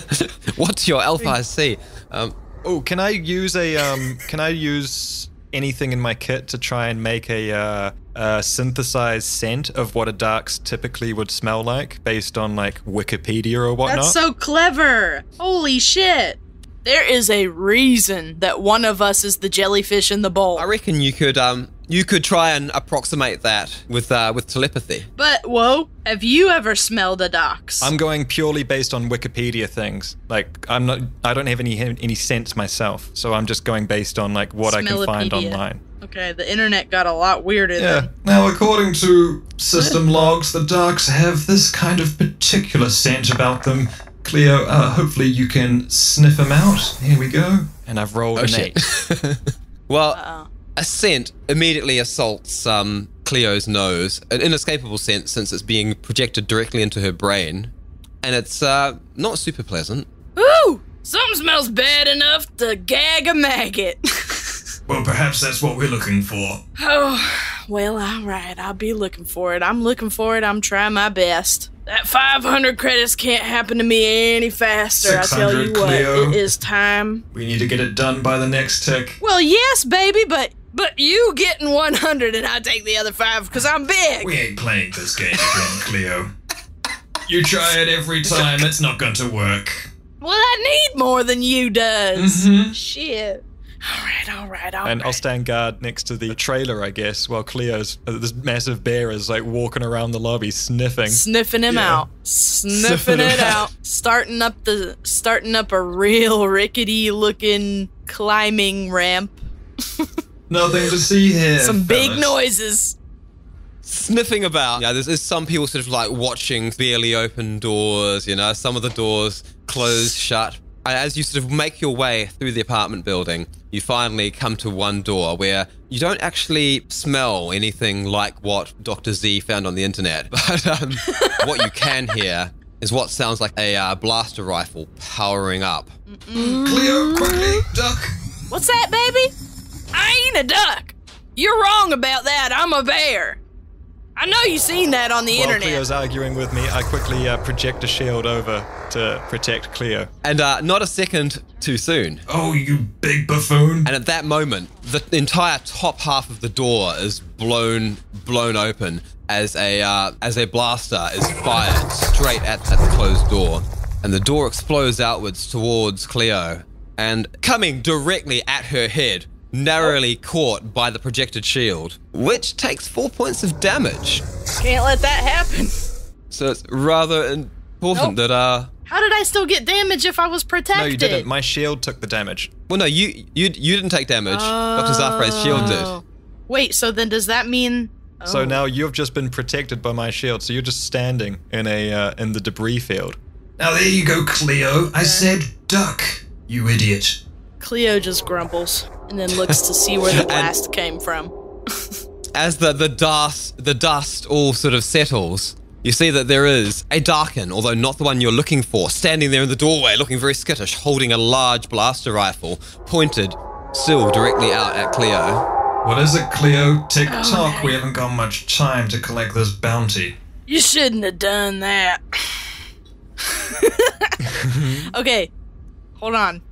What's your alpha I see? Um, Oh, can I use a um? Can I use anything in my kit to try and make a uh, a synthesized scent of what a Darcs typically would smell like based on like Wikipedia or whatnot. That's so clever. Holy shit. There is a reason that one of us is the jellyfish in the bowl. I reckon you could um you could try and approximate that with uh, with telepathy. But whoa, have you ever smelled a dox? I'm going purely based on Wikipedia things. Like I'm not I don't have any any sense myself, so I'm just going based on like what I can find online. okay, the internet got a lot weirder Yeah. then. Now, according to system logs, the Darcs have this kind of particular scent about them. Cleo, uh, hopefully you can sniff them out. Here we go. And I've rolled Oh an shit. eight. well, Uh-oh. A scent immediately assaults um Cleo's nose, an inescapable scent since it's being projected directly into her brain, and it's uh not super pleasant. Ooh! Something smells bad enough to gag a maggot. Well, perhaps that's what we're looking for. oh, well, alright, I'll be looking for it. I'm looking for it. I'm trying my best. That 500 credits can't happen to me any faster. I tell you what, Cleo. it is time. We need to get it done by the next tick. Well, yes, baby, but but you getting 100 and I take the other five because I'm big. We ain't playing this game again, Cleo. You try it every time, it's not going to work. Well, I need more than you does. Mhm. Shit. All right, all right, all And I'll stand guard next to the trailer, I guess, while Cleo's uh, this massive bear is like walking around the lobby sniffing. Sniffing him Yeah. out, sniffing Sniffing him it out, starting up the starting up a real rickety looking climbing ramp. Nothing to see here. Some big fellas. noises. Sniffing about. Yeah, there's, there's some people sort of like watching barely open doors, you know, some of the doors closed shut. As you sort of make your way through the apartment building, you finally come to one door where you don't actually smell anything like what Dr. Z found on the internet. But um, what you can hear is what sounds like a uh, blaster rifle powering up. Cleo, quickly, duck. What's that, baby? I ain't a duck. You're wrong about that. I'm a bear. I know you've seen that on the While internet. Cleo's arguing with me, I quickly uh, project a shield over to protect Cleo. And uh, not a second too soon. Oh, you big buffoon. And at that moment, the entire top half of the door is blown blown open as a uh, as a blaster is fired straight at, at the closed door, and the door explodes outwards towards Cleo, and coming directly at her head, narrowly caught by the projected shield, which takes four points of damage. Can't let that happen. So it's rather important Nope. that uh. How did I still get damage if I was protected? No, you didn't. My shield took the damage. Well, no, you you you didn't take damage. Dr. Zafrey's shield did. Oh. Wait, so then does that mean? So Oh. now you've just been protected by my shield. So you're just standing in a uh, in the debris field. Now there you go, Cleo. I said duck, you idiot. Cleo just grumbles and then looks to see where the blast came from. as the the dust the dust all sort of settles, you see that there is a Darkin, although not the one you're looking for, standing there in the doorway, looking very skittish, holding a large blaster rifle pointed still directly out at Cleo. What is it, Cleo? Tick oh, tock. Okay. We haven't got much time to collect this bounty. You shouldn't have done that. okay, hold on.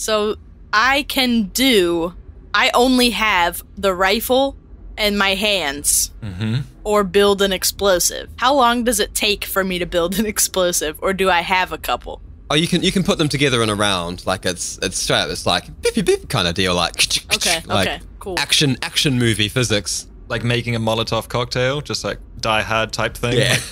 So I can do. I only have the rifle and my hands, Mm-hmm. or build an explosive. How long does it take for me to build an explosive, or do I have a couple? Oh, you can you can put them together in a round, like it's it's straight up. It's like beep beep beep kind of deal, like Okay, like okay, cool. action action movie physics. Like making a Molotov cocktail, just like Die Hard type thing. Yeah.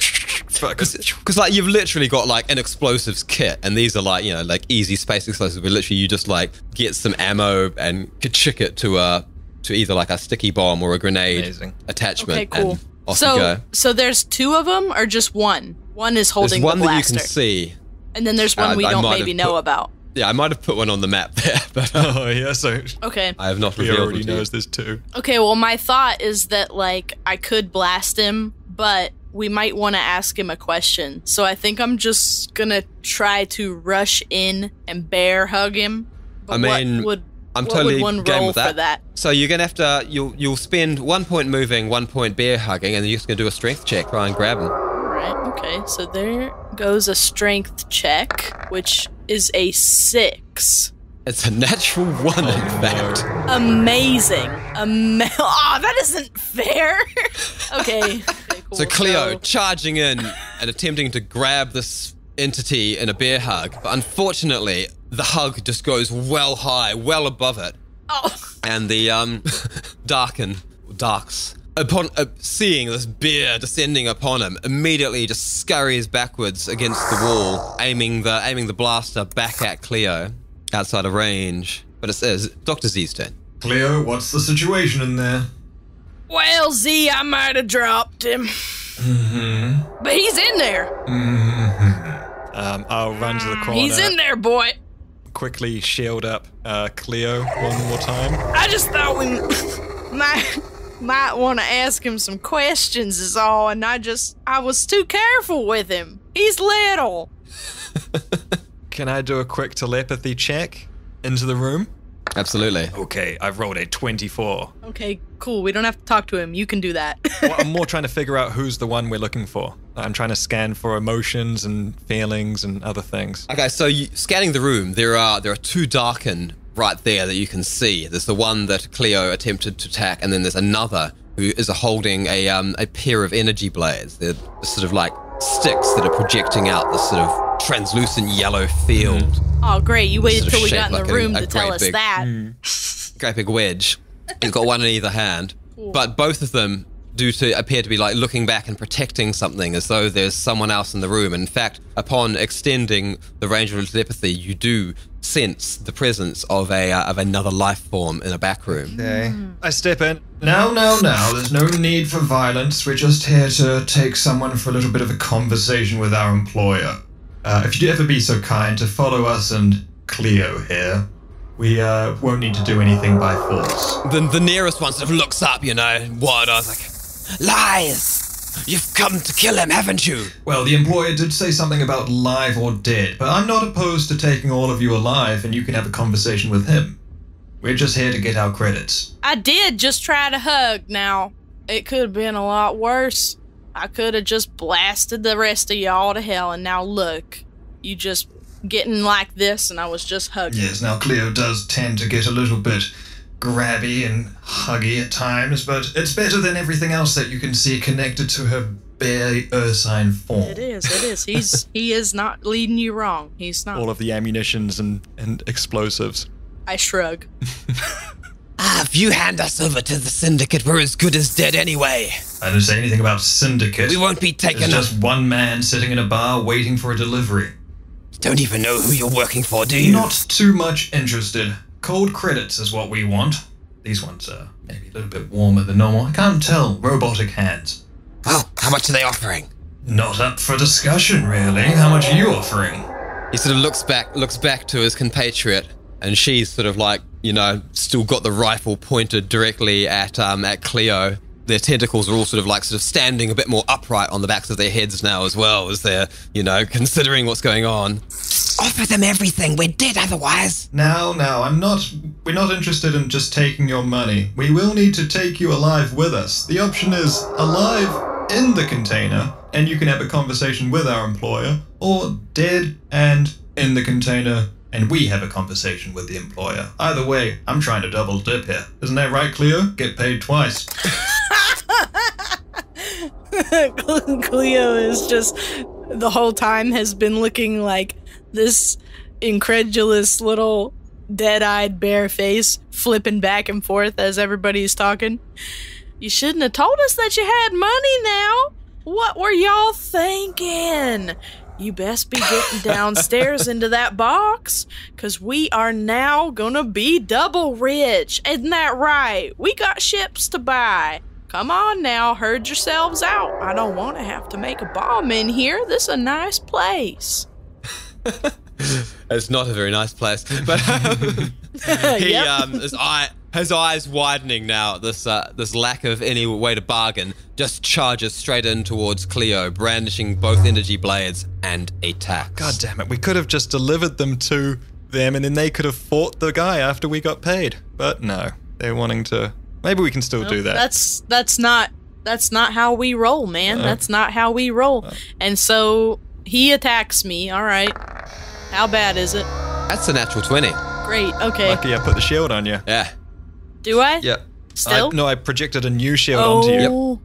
Fuck. Because like you've literally got like an explosives kit, and these are like you know like easy space explosives. Where literally you just like get some ammo and chick it to a to either like a sticky bomb or a grenade Amazing. Okay, attachment. cool. And off so, you go. so there's two of them, or just one? One is holding There's one the that you can see. and then there's one Uh, we I don't maybe have know about. Yeah, I might have put one on the map there, but Oh yeah, so Okay. I have not he revealed already them to you. knows there's two. Okay, well, my thought is that, like, I could blast him, but we might want to ask him a question. So I think I'm just gonna try to rush in and bear hug him. But I mean, what would I'm totally game roll with that. for that? So you're gonna have to you'll you'll spend one point moving, one point bear hugging, and then you're just gonna do a strength check, try and grab him. Right. Okay. So there goes a strength check, which is a six. It's a natural one, in fact. Amazing. Ama- oh, that isn't fair. okay. Okay cool. So Cleo So- charging in and attempting to grab this entity in a bear hug, but unfortunately the hug just goes well high, well above it, oh. and the um darken Darcs upon uh, seeing this bear descending upon him immediately just scurries backwards against the wall aiming the aiming the blaster back at cleo outside of range but it says dr z's turn Cleo, what's the situation in there? Well, Z, I might have dropped him. Mm-hmm. But he's in there. Um, I'll run to the corner. He's in there, boy. Quickly shield up uh, Cleo one more time. I just thought we might might want to ask him some questions is all, and I just I was too careful with him. He's little. Can I do a quick telepathy check into the room? Absolutely Okay, I've rolled a 24. Okay, cool. We don't have to talk to him. You can do that. well, I'm more trying to figure out who's the one we're looking for. I'm trying to scan for emotions and feelings and other things. Okay, so you, scanning the room, there are there are two darken right there that you can see. There's the one that Cleo attempted to attack, and then there's another who is holding a um, a pair of energy blades. They're sort of like sticks that are projecting out this sort of translucent yellow field. Mm. oh, great. You waited Sort of till we got in like the a- room a to tell us big- that. Mm. Great big wedge. He's got one in either hand, but both of them do to appear to be like looking back and protecting something as though there's someone else in the room. In fact, upon extending the range of telepathy, you do sense the presence of a uh, of another life form in a back room. Okay. Hmm. I step in. Now, now, now, there's no need for violence. We're just here to take someone for a little bit of a conversation with our employer. Uh, if you'd ever be so kind to follow us and Cleo here, we uh, won't need to do anything by force. The, the nearest one sort of looks up, you know, wide eyes like, Lies! You've come to kill him, haven't you? Well, the employer did say something about live or dead, but I'm not opposed to taking all of you alive and you can have a conversation with him. We're just here to get our credits. I did just try to hug. Now, it could have been a lot worse. I could have just blasted the rest of y'all to hell, and now look, you just getting like this, and I was just hugging. Yes, now Cleo does tend to get a little bit grabby and huggy at times, but it's better than everything else that you can see connected to her bare ursine form. It is. It is. He's he is not leading you wrong. He's not. All of the ammunitions and, and explosives. I shrug. Ah, if you hand us over to the syndicate, we're as good as dead anyway. I didn't say anything about syndicate. We won't be It's taken up. just one man sitting in a bar waiting for a delivery. Don't even know who you're working for, do you? Not too much interested. Cold credits is what we want. These ones are maybe a little bit warmer than normal. I can't tell. Robotic hands. Well, how much are they offering? Not up for discussion, really. How much are you offering? he sort of looks back looks back to his compatriot and she's sort of like you know still got the rifle pointed directly at um at cleo their tentacles are all sort of like sort of standing a bit more upright on the backs of their heads now as well as they're you know considering what's going on Offer them everything. We're dead otherwise. Now, now, I'm not. We're not interested in just taking your money. We will need to take you alive with us. The option is alive in the container, and you can have a conversation with our employer, or dead and in the container, and we have a conversation with the employer. Either way, I'm trying to double dip here. Isn't that right, Cleo? Get paid twice. Cleo is just the whole time has been looking like this incredulous little dead-eyed bare face flipping back and forth as everybody's talking. You shouldn't have told us that you had money now. What were y'all thinking? You best be getting downstairs into that box, cause we are now gonna be double rich. Isn't that right? We got ships to buy. Come on now, herd yourselves out. I don't want to have to make a bomb in here. This is a nice place. it's not a very nice place but he Yep. um his eye his eyes widening now at this uh, this lack of any way to bargain, just charges straight in towards Cleo, brandishing both energy blades and attacks. God damn it. We could have just delivered them to them and then they could have fought the guy after we got paid. But no, they're wanting to. Maybe we can still do that. That's that's not that's not how we roll, man. that's not how we roll. And so he attacks me. All right. How bad is it? That's a natural twenty. Great. Okay. Lucky I put the shield on you. Yeah. Do I? Yeah. Still? I, no, I projected a new shield onto you. Oh.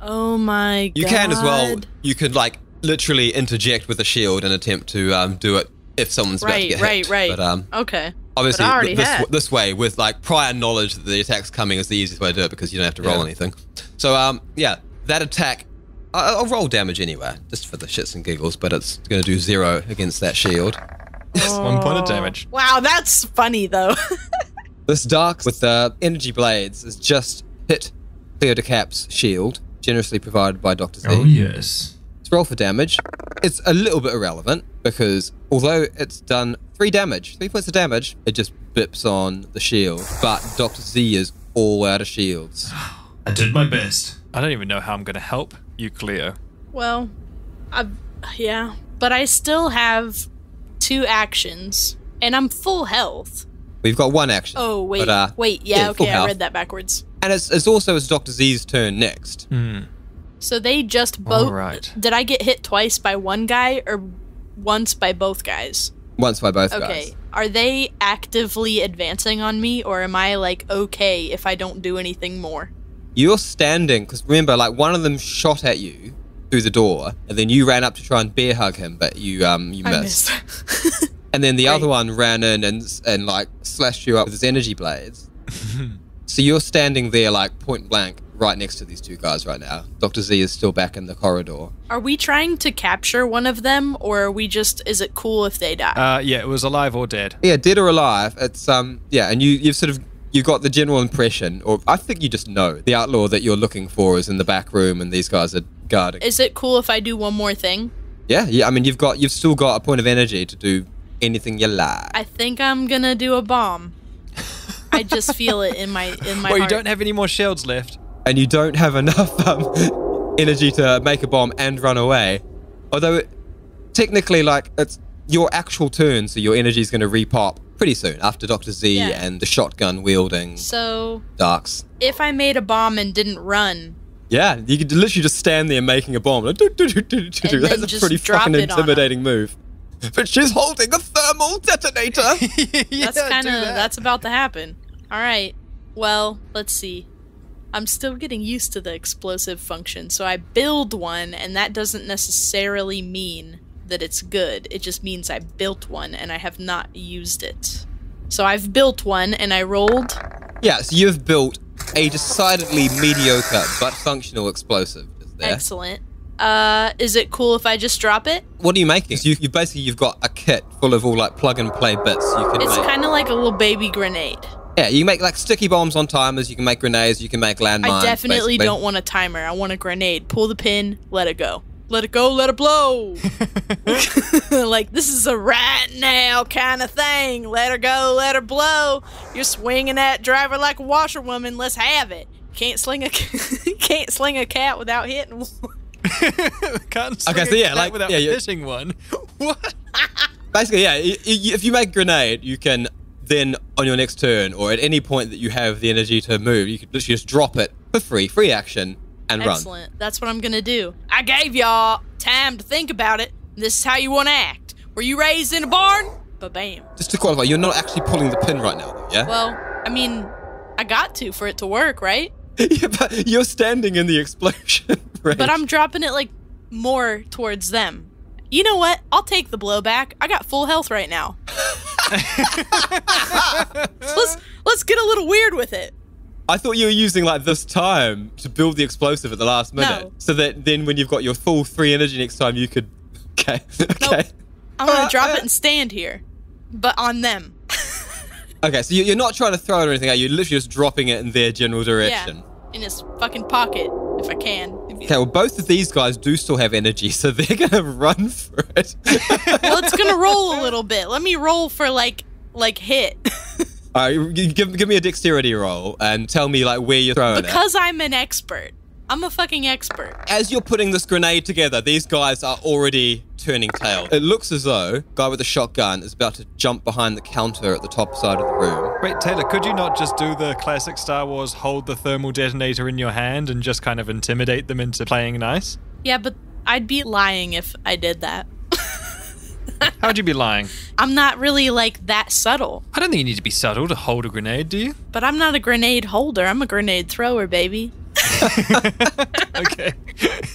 Oh my god. You can as well. You could like literally interject with a shield and attempt to um, do it if someone's about to Right, get right, hit. right. But um, Okay. obviously But I this, had. this way with like prior knowledge that the attack's coming is the easiest way to do it because you don't have to roll Yeah. anything. So um, yeah, that attack. I- I'll roll damage anyway, just for the shits and giggles, but it's going to do zero against that shield. One point of damage. Wow, that's funny though. This dark with the energy blades has just hit Cleo DeCap's shield, generously provided by Doctor Z. Oh, yes. Let's roll for damage. It's a little bit irrelevant because although it's done three damage, three points of damage, it just bips on the shield. But Doctor Z is all out of shields. I did my best. I don't even know how I'm going to help you, Cleo. well, I yeah, but I still have two actions and I'm full health. We've got one action. Oh, wait. but, uh, wait, yeah, full okay, I read that backwards. And it's, it's also it's Doctor Z's turn next. So they just both Alright. Did I get hit twice by one guy or once by both guys? Once by both Okay. guys. Are they actively advancing on me or am I like okay if I don't do anything more? You're standing because remember, like one of them shot at you through the door, and then you ran up to try and bear hug him, but you um you I missed. missed. And then the Great. other one ran in and and like slashed you up with his energy blades. so you're standing there like point blank right next to these two guys right now. Doctor Z is still back in the corridor. Are we trying to capture one of them or are we just is it cool if they die? Uh, yeah, it was alive or dead. Yeah, dead or alive. It's um yeah, and you you've sort of you got the general impression, or I think you just know the outlaw that you're looking for is in the back room, and these guys are guarding. is it cool if I do one more thing? yeah, yeah. I mean, you've got you've still got a point of energy to do anything you like. I think I'm gonna do a bomb. I just feel it in my in my Well, you don't have any more shields left. and you don't have enough um, energy to make a bomb and run away. Although, it, technically, like it's your actual turn, so your energy is going to repop pretty soon after Doctor Z Yeah. and the shotgun wielding so Darcs. if I made a bomb and didn't run, Yeah, you could literally just stand there making a bomb. Like, do, do, do, do, do, do. And then That's a pretty fucking it on 'em. intimidating move. But she's holding a thermal detonator. that's kind of that's about to happen. All right. Well, let's see. I'm still getting used to the explosive function, so I build one, and that doesn't necessarily mean that it's good. It just means I built one and I have not used it. So I've built one and I rolled. Yes, you've built a decidedly mediocre but functional explosive. There? Excellent. Uh, is it cool if I just drop it? What are you making? You, you basically you've got a kit full of all like plug and play bits. You can It's kind of like a little baby grenade. yeah, you make like sticky bombs on timers. You can make grenades. You can make landmines. I definitely basically. don't want a timer. I want a grenade. Pull the pin, let it go. Let it go, let it blow. like, this is a right now kind of thing. Let her go, let her blow. You're swinging that driver like a washerwoman. Let's have it. Can't sling a can't sling a cat without hitting one. Can't Okay, so yeah, cat like- without yeah, you- one. What? Basically, yeah. y- y- If you make a grenade, you can then on your next turn or at any point that you have the energy to move, you can literally just drop it for free, free action, and run. Excellent. That's what I'm gonna do. I gave y'all time to think about it. This is how you want to act. Were you raised in a barn? Ba bam. Just to qualify, you're not actually pulling the pin right now, though, yeah? Well, I mean, I got to for it to work, right? yeah, but you're standing in the explosion. range. But I'm dropping it like more towards them. You know what? I'll take the blowback. I got full health right now. let's let's get a little weird with it. I thought you were using like this time to build the explosive at the last minute, No. so that then when you've got your full three energy next time, you could. Okay. Okay. I'm gonna Uh, drop uh, it and stand here, but on them. Okay. So you- you're not trying to throw it or anything. Are you? You're literally just dropping it in their general direction. Yeah, in his fucking pocket if I can. Okay. Well, both of these guys do still have energy, so they're gonna run for it. Well, it's gonna roll a little bit. Let me roll for like like hit. All right, give, give me a dexterity roll and tell me like where you're throwing it. Because I'm an expert. I'm a fucking expert. As you're putting this grenade together, these guys are already turning tail. It looks as though guy with the shotgun is about to jump behind the counter at the top side of the room. Wait, Taylor, could you not just do the classic Star Wars hold the thermal detonator in your hand and just kind of intimidate them into playing nice? Yeah, but I'd be lying if I did that. How'd you be lying? I'm not really like that subtle. I don't think you need to be subtle to hold a grenade, do you? But I'm not a grenade holder. I'm a grenade thrower, baby. Okay.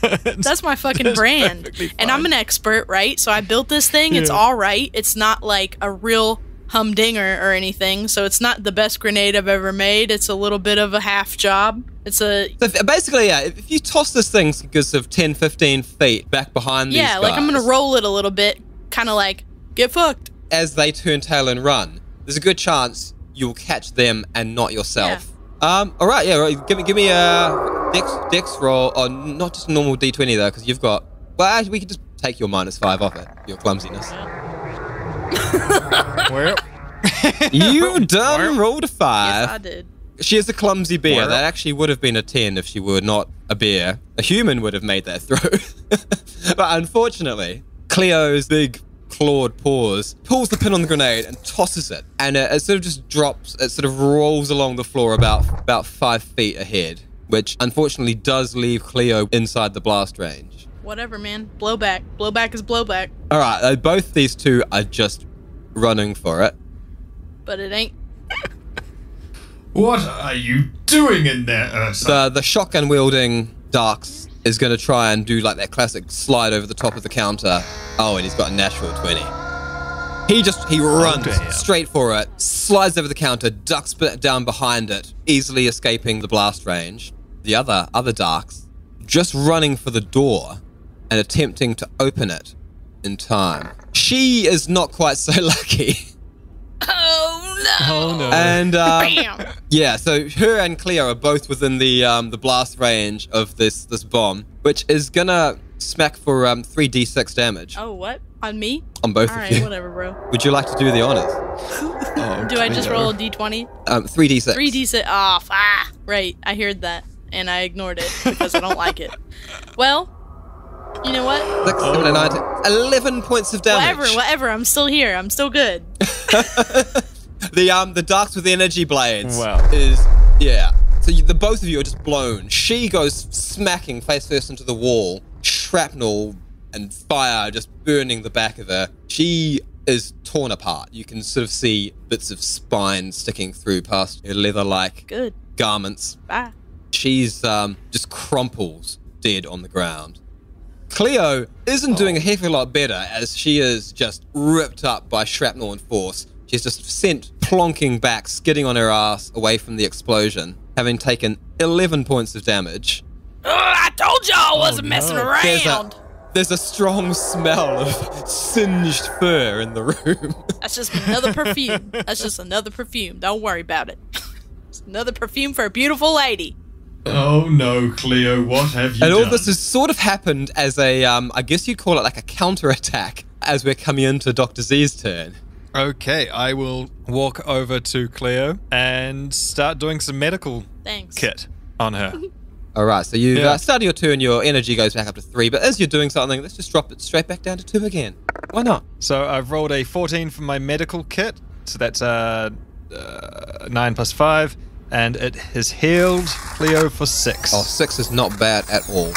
That's my fucking That's brand. And I'm an expert, right? So I built this thing. It's Yeah. all right. It's not like a real humdinger or anything. So it's not the best grenade I've ever made. It's a little bit of a half job. It's a So basically, yeah, if you toss this thing because of 10, 15 feet back behind yeah, like I'm gonna roll it a little bit, kind of like get fucked. as they turn tail and run, there's a good chance you'll catch them and not yourself. Um, all right, yeah, right, give me give me a dex dex roll, or not just a normal d20 though, because you've got. Well, actually, we could just take your minus five off it, your clumsiness. Well, you done rolled a Yes, five. I did. She is a clumsy bear. Well. That actually would have been a 10 if she were not a bear. A human would have made that throw. but unfortunately, Cleo's big clawed paws pulls the pin on the grenade and tosses it. And it, it sort of just drops, it sort of rolls along the floor about, about five feet ahead, which unfortunately does leave Cleo inside the blast range. Whatever, man. Blowback. Blowback is blowback. All right, uh, both these two are just running for it. But it ain't. What are you doing in there, Ursa? The the shotgun wielding Darcs is going to try and do like that classic slide over the top of the counter. Oh, and he's got a natural 20. He just he oh, runs damn. straight for it, slides over the counter, ducks down behind it, easily escaping the blast range. The other other Darcs just running for the door and attempting to open it in time. She is not quite so lucky. Oh no! oh no. And um, yeah, so her and Cleo are both within the um, the blast range of this this bomb, which is gonna smack for um, 3d6 damage Oh, what? On me? on both All of right, you. whatever, bro. Would you like to do the honors? Do I just roll a d20? Um, 3d6. 3d6 off. Ah, right. I heard that and I ignored it because I don't like it. Well, you know what? Six, seven, eight, nine, ten, 11 points of damage. Whatever, whatever. I'm still here. I'm still good. The um the Darcs with the energy blades Wow. is yeah. So you, the both of you are just blown. She goes smacking face first into the wall. Shrapnel and fire just burning the back of her. She is torn apart. You can sort of see bits of spine sticking through past her leather-like Good. garments. Bye. She's um just crumples dead on the ground. Cleo isn't doing a heck of a lot better as she is just ripped up by shrapnel and force. She's just sent plonking back, skidding on her ass away from the explosion, having taken 11 points of damage. Ugh, I told y'all I wasn't no. messing There's around. a, there's a strong smell of singed fur in the room. That's just another perfume. That's just another perfume. Don't worry about it. It's another perfume for a beautiful lady. oh no, Cleo, what have you and done? all this has sort of happened as a, um, I guess you'd call it like a counterattack as we're coming into Dr. Z's turn. Okay, I will walk over to Cleo and start doing some medical Thanks. kit on her. All right, so you Yeah. uh, start your turn, and your energy goes back up to three, but as you're doing something, let's just drop it straight back down to two again. Why not? So I've rolled a 14 for my medical kit. So that's uh, uh, 9 plus 5. And it has healed Cleo for 6. Oh, six is not bad at all.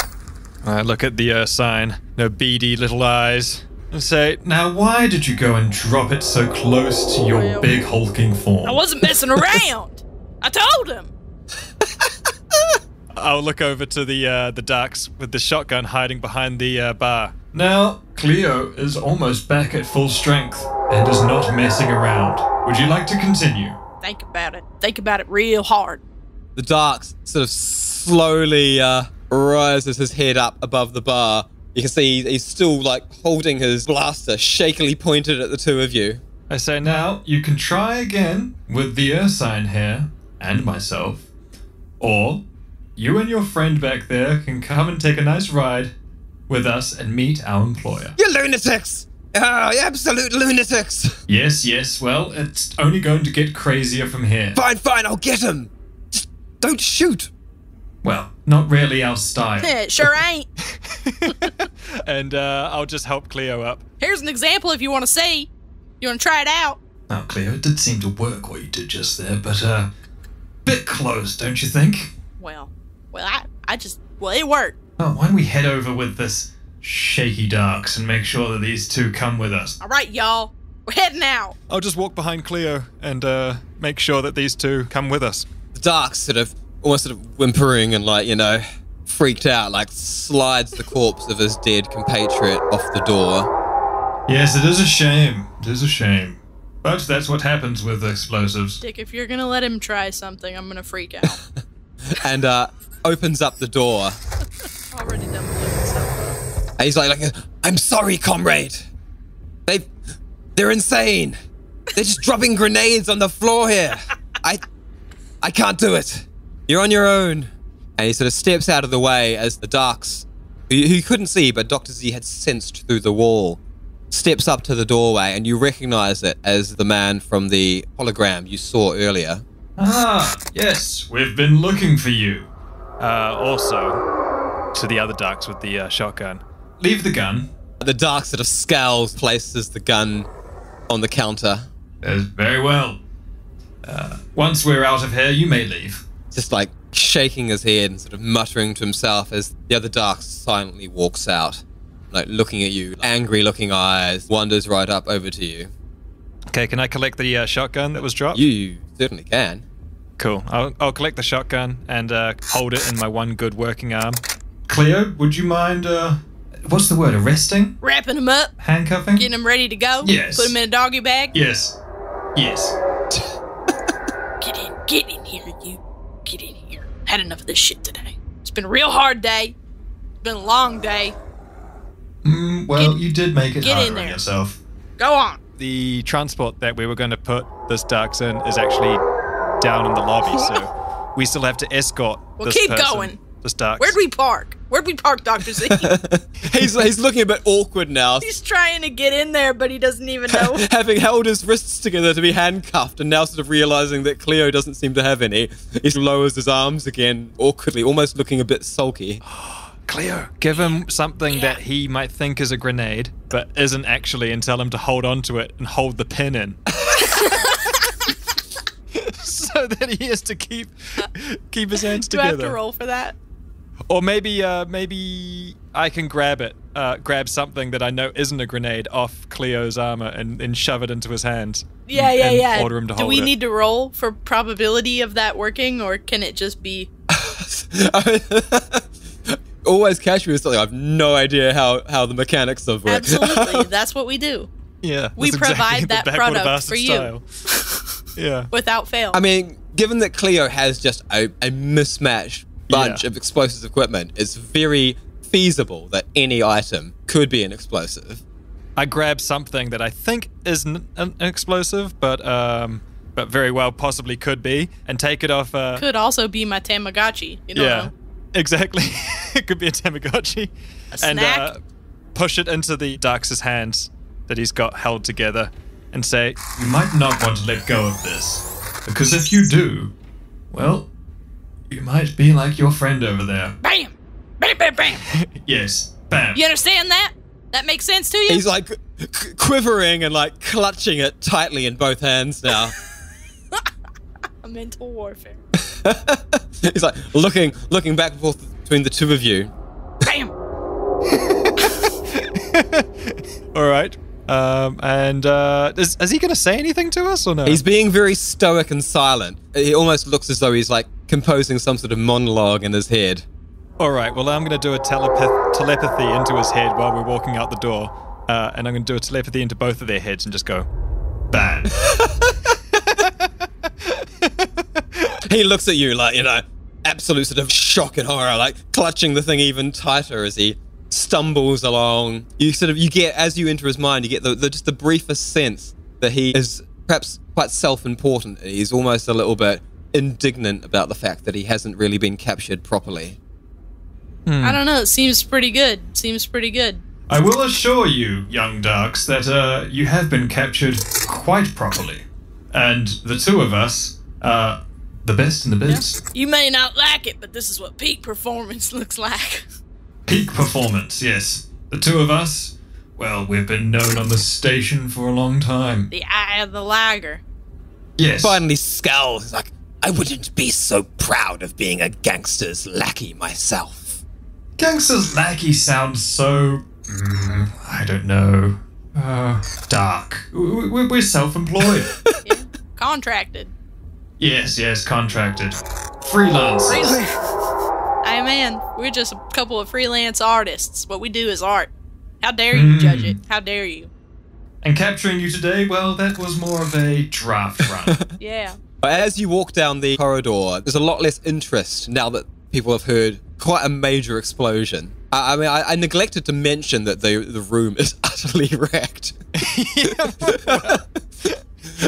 I look at the uh, sign. No beady little eyes. And say, Now, why did you go and drop it so close to your Well- big hulking form? I wasn't messing around. I told him. I'll look over to the uh, the ducks with the shotgun hiding behind the uh, bar. Now, Cleo is almost back at full strength and is not messing around. Would you like to continue? Think about it. Think about it real hard. The Darcs sort of slowly uh, rises his head up above the bar. You can see he's still like holding his blaster shakily pointed at the two of you. I say, now, you can try again with the Ursine here and myself. Or, you and your friend back there can come and take a nice ride with us and meet our employer. You lunatics! Ah, absolute lunatics! Yes, yes, well, it's only going to get crazier from here. Fine, fine, I'll get him! Just don't shoot! Well, not really our style. it sure ain't. And uh, I'll just help Cleo up. Here's an example if you want to see. You want to try it out? Now, Cleo, it did seem to work what you did just there, but, uh, bit close, don't you think? Well, well, I, I just, well, it worked. Oh, why don't we head over with this shaky Darcs and make sure that these two come with us? All right, y'all, we're heading out. I'll just walk behind Cleo and uh, make sure that these two come with us. The Darcs sort of, almost sort of whimpering and like, you know, freaked out, like slides the corpse of his dead compatriot off the door. Yes, it is a shame. It is a shame. But that's what happens with explosives. Dick, if you're gonna let him try something, I'm gonna freak out. And uh, opens up the door. Already done with. And he's like, like, I'm sorry, comrade. They, they're insane. They're just dropping grenades on the floor here. I, I can't do it. You're on your own. And he sort of steps out of the way as the Darcs, who you couldn't see, but Dr. Ze had sensed through the wall, steps up to the doorway, and you recognize it as the man from the hologram you saw earlier. Ah, yes, we've been looking for you. Uh, also, to the other Darcs with the uh, shotgun. Leave the gun. The dark sort of scowls, places the gun on the counter, Uh, very well. Uh, once we're out of here, you may leave. Just like shaking his head and sort of muttering to himself as the other dark silently walks out, like looking at you, angry looking eyes, wanders right up over to you. Okay, can I collect the uh, shotgun that was dropped? You certainly can. Cool. I'll, I'll collect the shotgun and uh, hold it in my one good working arm. Cleo, would you mind, uh, what's the word, arresting? Wrapping him up, Handcuffing? getting him ready to go. Yes. Put him in a doggy bag. Yes. Yes. Get in, get in here, you. Get in here. Had enough of this shit today. It's been a real hard day. It's been a long day. Mm, well, Get- you did make it get in harder on there. yourself. Go on. The transport that we were going to put this Darcs in is actually down in the lobby, so we still have to escort Well, this keep person, going. This Darcs. Where'd we park? Where'd we park, Dr. Ze? he's, he's looking a bit awkward now, He's trying to get in there, but he doesn't even know. having held his wrists together to be handcuffed and now sort of realizing that Cleo doesn't seem to have any. He lowers his arms again, awkwardly, almost looking a bit sulky. Cleo, give him something Yeah. that he might think is a grenade, but isn't actually, and tell him to hold on to it and hold the pin in. so that he has to keep keep his hands Do I have to roll for that? Or maybe uh, maybe I can grab it, uh, grab something that I know isn't a grenade off Cleo's armor and, and shove it into his hand. Yeah, yeah, and yeah. Order him to Do hold we it. need to roll for probability of that working, or can it just be? Always catch me with something. I have no idea how, how the mechanics of it. Absolutely, that's what we do Yeah, We that's exactly provide that product Bastard for you. yeah. without fail. I mean, given that Cleo has just a, a mismatched bunch Yeah. of explosives equipment, it's very feasible that any item could be an explosive. I grab something that I think is n- an, an explosive, but um, but very well possibly could be, and take it off. Uh, Could also be my Tamagotchi. You know. yeah, exactly. it could be a Tamagotchi, A and snack? uh, push it into the Dark's hands that he's got held together, and say, You might not want to let go of this. Because if you do, well, you might be like your friend over there. Bam, bam, bam, bam. Yes, bam. You understand that? That makes sense to you? He's like qu- quivering and like clutching it tightly in both hands now. A mental warfare. He's like looking looking back and forth between the two of you. Bam. "All right." Um, and uh, is, is he going to say anything to us or no? He's being very stoic and silent. He almost looks as though he's like composing some sort of monologue in his head. All right. Well, I'm going to do a telepath- telepathy into his head while we're walking out the door, uh, and I'm going to do a telepathy into both of their heads and just go. Bam. He looks at you like, you know, absolute sort of shock and horror, like clutching the thing even tighter as he stumbles along. You sort of, you get, as you enter his mind, you get the, the just the briefest sense that he is perhaps quite self-important. He's almost a little bit indignant about the fact that he hasn't really been captured properly. I don't know. It seems pretty good. Seems pretty good. I will assure you, young Darcs, that uh, you have been captured quite properly. And the two of us are the best in the biz. You may not like it, but this is what peak performance looks like. Peak performance, yes. The two of us, well, we've been known on the station for a long time. The eye of the lager. Yes. Finally scowls. He's like, I wouldn't be so proud of being a gangster's lackey myself. Gangster's lackey sounds so. Mm, I don't know. Uh, dark. We- we- We're self employed. Yeah. Contracted. yes, yes, contracted. Freelance. Hey man, we're just a couple of freelance artists. What we do is art. How dare you judge it? How dare you? And capturing you today, well, that was more of a draft run. Yeah. But as you walk down the corridor, there's a lot less interest now that people have heard quite a major explosion. I, I mean, I, I neglected to mention that the the room is utterly wrecked.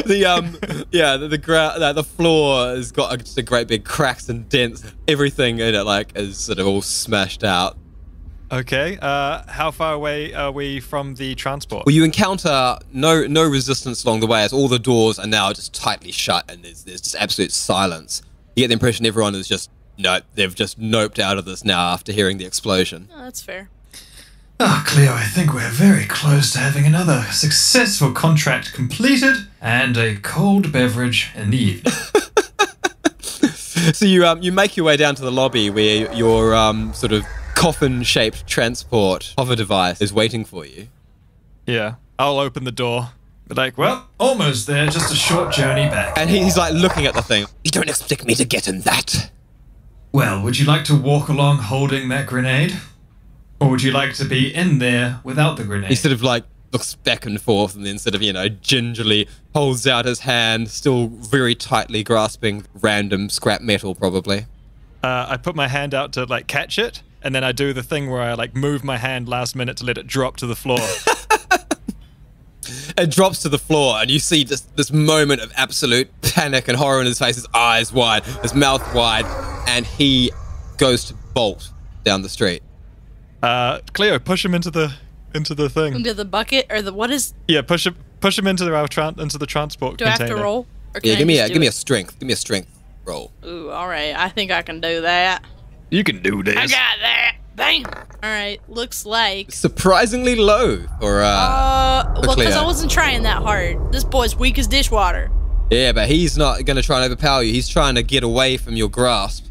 the um, yeah, the the, the, the floor has got a, just a great big cracks and dents. Everything in it like is sort of all smashed out. Okay. Uh, how far away are we from the transport? Well, you encounter no no resistance along the way as all the doors are now just tightly shut and there's, there's just absolute silence. You get the impression everyone is just no, they've just noped out of this now after hearing the explosion. Oh, that's fair. Ah, Cleo, I think we're very close to having another successful contract completed and a cold beverage in the evening. So you um you make your way down to the lobby where your um sort of coffin-shaped transport hover device is waiting for you. yeah. I'll open the door. Be like, well, well, almost there, just a short journey back. And he's like looking at the thing. You don't expect me to get in that. Well, would you like to walk along holding that grenade? Or would you like to be in there without the grenade? He sort of like looks back and forth and then sort of, you know, gingerly holds out his hand, still very tightly grasping random scrap metal, probably. uh, I put my hand out to like catch it, and then I do the thing where I like move my hand last minute to let it drop to the floor. It drops to the floor, and you see this this moment of absolute panic and horror in his face, his eyes wide, his mouth wide, and he goes to bolt down the street. uh, Cleo, push him into the into the thing. Into the bucket or the what is? Yeah, push him push him into the tran- into the transport Do I have to roll? Or can Yeah, I give me a do give me a strength. Give me a strength roll. Ooh, all right. I think I can do that. You can do this. I got that. Bam. All right. Looks like. Surprisingly low for uh, Uh, well, because I wasn't trying that hard. This boy's weak as dishwater. yeah, but he's not going to try and overpower you. He's trying to get away from your grasp.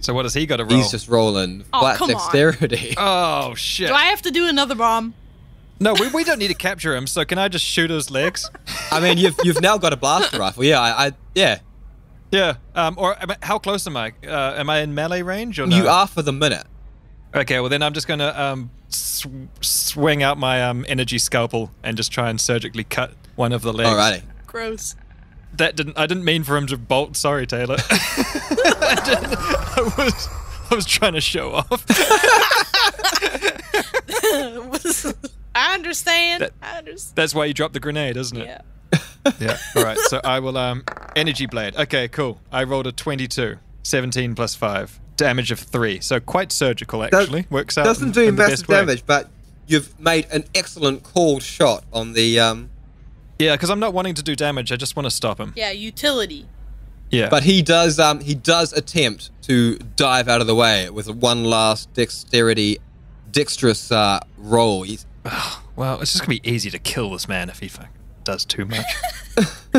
So what does he got to roll? He's just rolling Oh, flat come on. dexterity. Oh shit! Do I have to do another bomb? No, we, we don't need to capture him. So can I just shoot his legs? I mean, you've you've now got a blaster rifle. Yeah, I, I yeah. Yeah. Um. Or am I- how close am I? Uh, am I in melee range or no? You are for the minute. Okay. Well, then I'm just gonna um sw- swing out my um energy scalpel and just try and surgically cut one of the legs. Alrighty. Gross. That didn't. I didn't mean for him to bolt. Sorry, Taylor. I, didn't, I was. I was trying to show off. I understand. That- I understand. That's why you dropped the grenade, isn't it? Yeah. Yeah. All right. So I will um energy blade. Okay, cool. I rolled a 22. 17 plus 5. Damage of 3. So quite surgical actually. Works out. Doesn't in- do in the massive best way. damage, but you've made an excellent called shot on the um. Yeah, because I'm not wanting to do damage. I just want to stop him. Yeah. Utility. Yeah. But he does um he does attempt to dive out of the way with one last dexterity, dexterous uh, roll. He's, well, it's just gonna be easy to kill this man if he fucking does too much.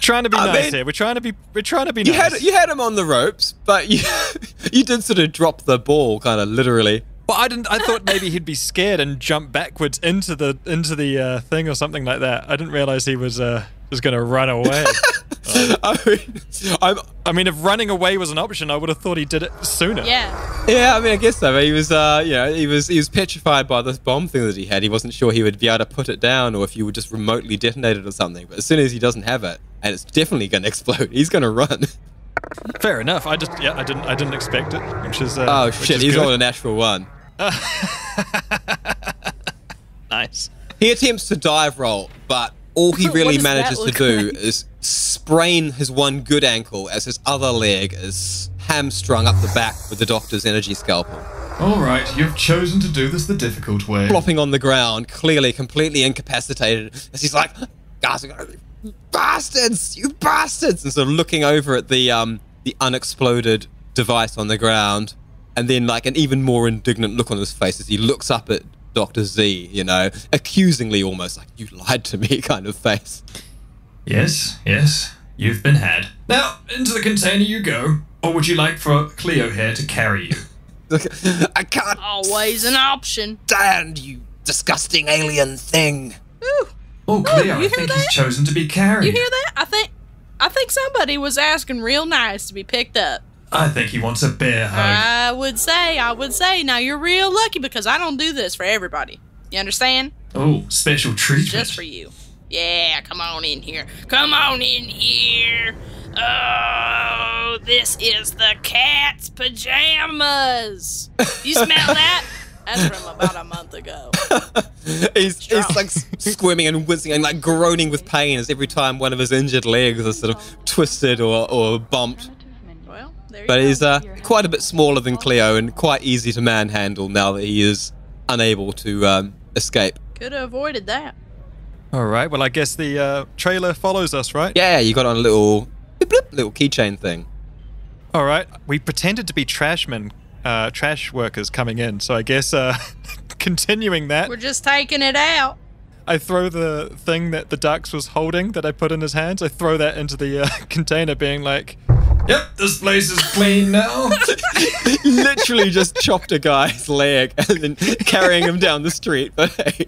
trying to be I nice mean- here. We're trying to be. We're trying to be you nice. had you had him on the ropes, but you you did sort of drop the ball, kind of literally. Well, I didn't. I thought maybe he'd be scared and jump backwards into the into the uh, thing or something like that. I didn't realize he was uh, was going to run away. I mean, I'm I mean, if running away was an option, I would have thought he did it sooner. Yeah. Yeah, I mean, I guess so. But he was, uh, you know, he was he was petrified by this bomb thing that he had. He wasn't sure he would be able to put it down, or if you would just remotely detonate it or something. But as soon as he doesn't have it, and it's definitely going to explode, he's going to run. Fair enough. I just yeah, I didn't I didn't expect it, which is uh, oh which shit, is he's good. on a natural one. nice. He attempts to dive roll, but all he really manages to look do is sprain his one good ankle as his other leg is hamstrung up the back with the doctor's energy scalpel. All right, you've chosen to do this the difficult way. Flopping on the ground, clearly completely incapacitated, as he's like, guys, you bastards, you bastards, and sort of looking over at the um the unexploded device on the ground, and then like an even more indignant look on his face as he looks up at Doctor Ze, you know, accusingly almost like you lied to me kind of face. Yes, yes, you've been had. Now, into the container you go. Or would you like for Cleo here to carry you? I can't Always an option. stand you disgusting alien thing. Oh, Cleo, I you hear think that? he's chosen to be carried. You hear that? I think I think somebody was asking real nice to be picked up. I think he wants a bear hug. I would say, I would say. Now you're real lucky because I don't do this for everybody. You understand? oh, special treatment. Just for you. Yeah, come on in here. Come on in here. Oh, this is the cat's pajamas. You smell that? That's from about a month ago. He's, he's like squirming and whizzing and like groaning with pain as every time one of his injured legs is sort of twisted or, or bumped. Well, there you But he's uh, quite a bit smaller than Cleo and quite easy to manhandle now that he is unable to um, escape. Could have avoided that. All right. Well, I guess the uh, trailer follows us, right? Yeah, you got on a little bloop, bloop, little keychain thing. All right. We pretended to be trashmen, uh, trash workers coming in. So I guess uh, continuing that, We're just taking it out. I throw the thing that the Darcs was holding that I put in his hands. I throw that into the uh, container, being like, Yep, this place is clean now. Literally just chopped a guy's leg and then carrying him down the street. But hey,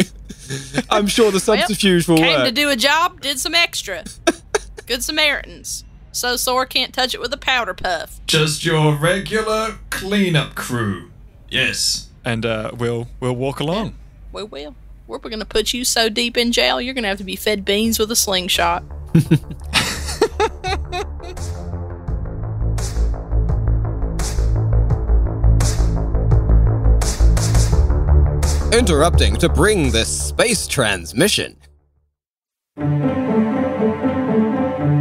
I'm sure the subterfuge will Came work. to do a job, did some extra. Good Samaritans. So sore can't touch it with a powder puff. Just your regular cleanup crew. Yes. and uh, we'll we'll walk along. We will. We're gonna put you so deep in jail, you're gonna have to be fed beans with a slingshot. Interrupting to bring this space transmission.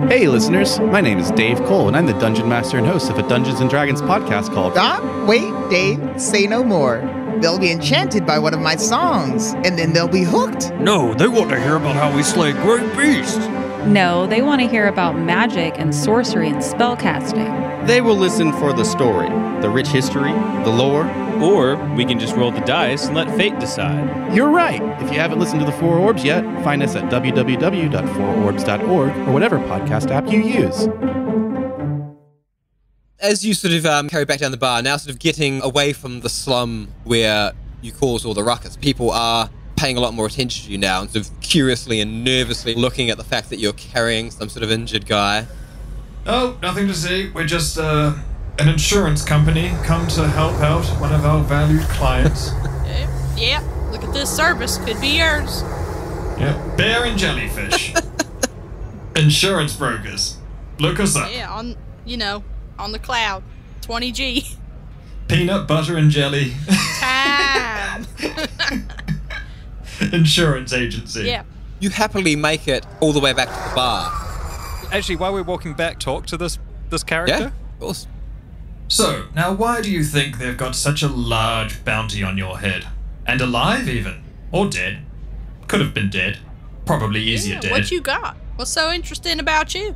Hey, listeners. My name is Dave Cole, and I'm the Dungeon Master and host of a Dungeons and Dragons podcast called. Ah, wait, Dave, say no more. They'll be enchanted by one of my songs, and then they'll be hooked. No, they want to hear about how we slay great beasts. No, they want to hear about magic and sorcery and spellcasting. They will listen for the story, the rich history, the lore. Or we can just roll the dice and let fate decide. You're right. If you haven't listened to the Four Orbs yet, find us at www.fourorbs.org or whatever podcast app you use. As you sort of um, carry back down the bar, now sort of getting away from the slum where you caused all the ruckus, people are paying a lot more attention to you now and sort of curiously and nervously looking at the fact that you're carrying some sort of injured guy. Oh, nothing to see. We're just uh, an insurance company come to help out one of our valued clients. Yep. Yep. Look at this service. Could be yours. yep. Bear and jellyfish. Insurance brokers. Look us up. Yeah, on you know, on the cloud. 20G. Peanut butter and jelly. Time. Insurance agency. yeah. You happily make it all the way back to the bar. Actually, while we're walking back, talk to this this character. Yeah, of course. So, now why do you think they've got such a large bounty on your head? And alive, even? Or dead? Could have been dead. Probably easier yeah. dead. What you got? What's so interesting about you?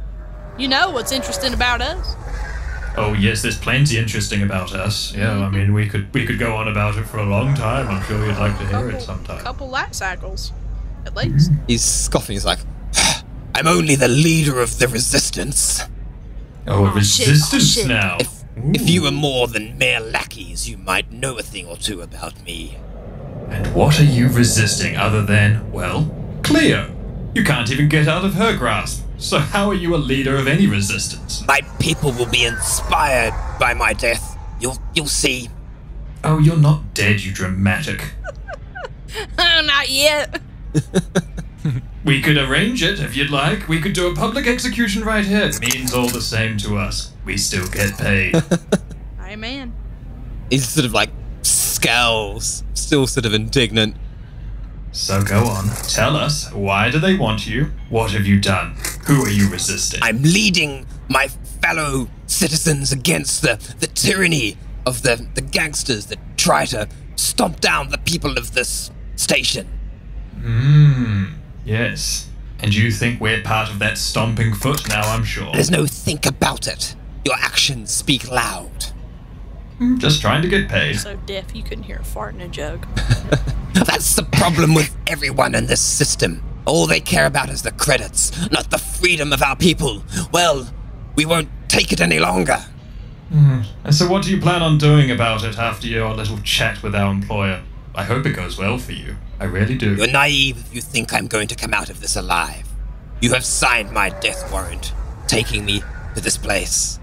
You know what's interesting about us. Oh yes, there's plenty interesting about us. Yeah, I mean we could we could go on about it for a long time. I'm sure you'd like to hear it sometime. A couple light cycles, at hmm. least. He's scoffing. He's like, I'm only the leader of the resistance. Oh, a Oh, shit. Oh, resistance Oh, shit. now. If, if you were more than mere lackeys, you might know a thing or two about me. And what are you resisting other than, well, Cleo? You can't even get out of her grasp. So how are you a leader of any resistance? My people will be inspired by my death. You'll you'll see. Oh, you're not dead, you dramatic. Oh, not yet. We could arrange it if you'd like. We could do a public execution right here. It means all the same to us. We still get paid. Amen. He's sort of like scowls, still sort of indignant. so go on. Tell us, why do they want you? What have you done? Who are you resisting? I'm leading my fellow citizens against the, the tyranny of the, the gangsters that try to stomp down the people of this station. Hmm. Yes. And you think we're part of that stomping foot now, I'm sure. There's no think about it. Your actions speak loud. Hmm, Just trying to get paid. So deaf you couldn't hear a fart in a jug. That's the problem with everyone in this system. All they care about is the credits, not the freedom of our people. Well, we won't take it any longer. And so, what do you plan on doing about it after your little chat with our employer? I hope it goes well for you. I really do. You're naive if you think I'm going to come out of this alive. You have signed my death warrant, taking me to this place.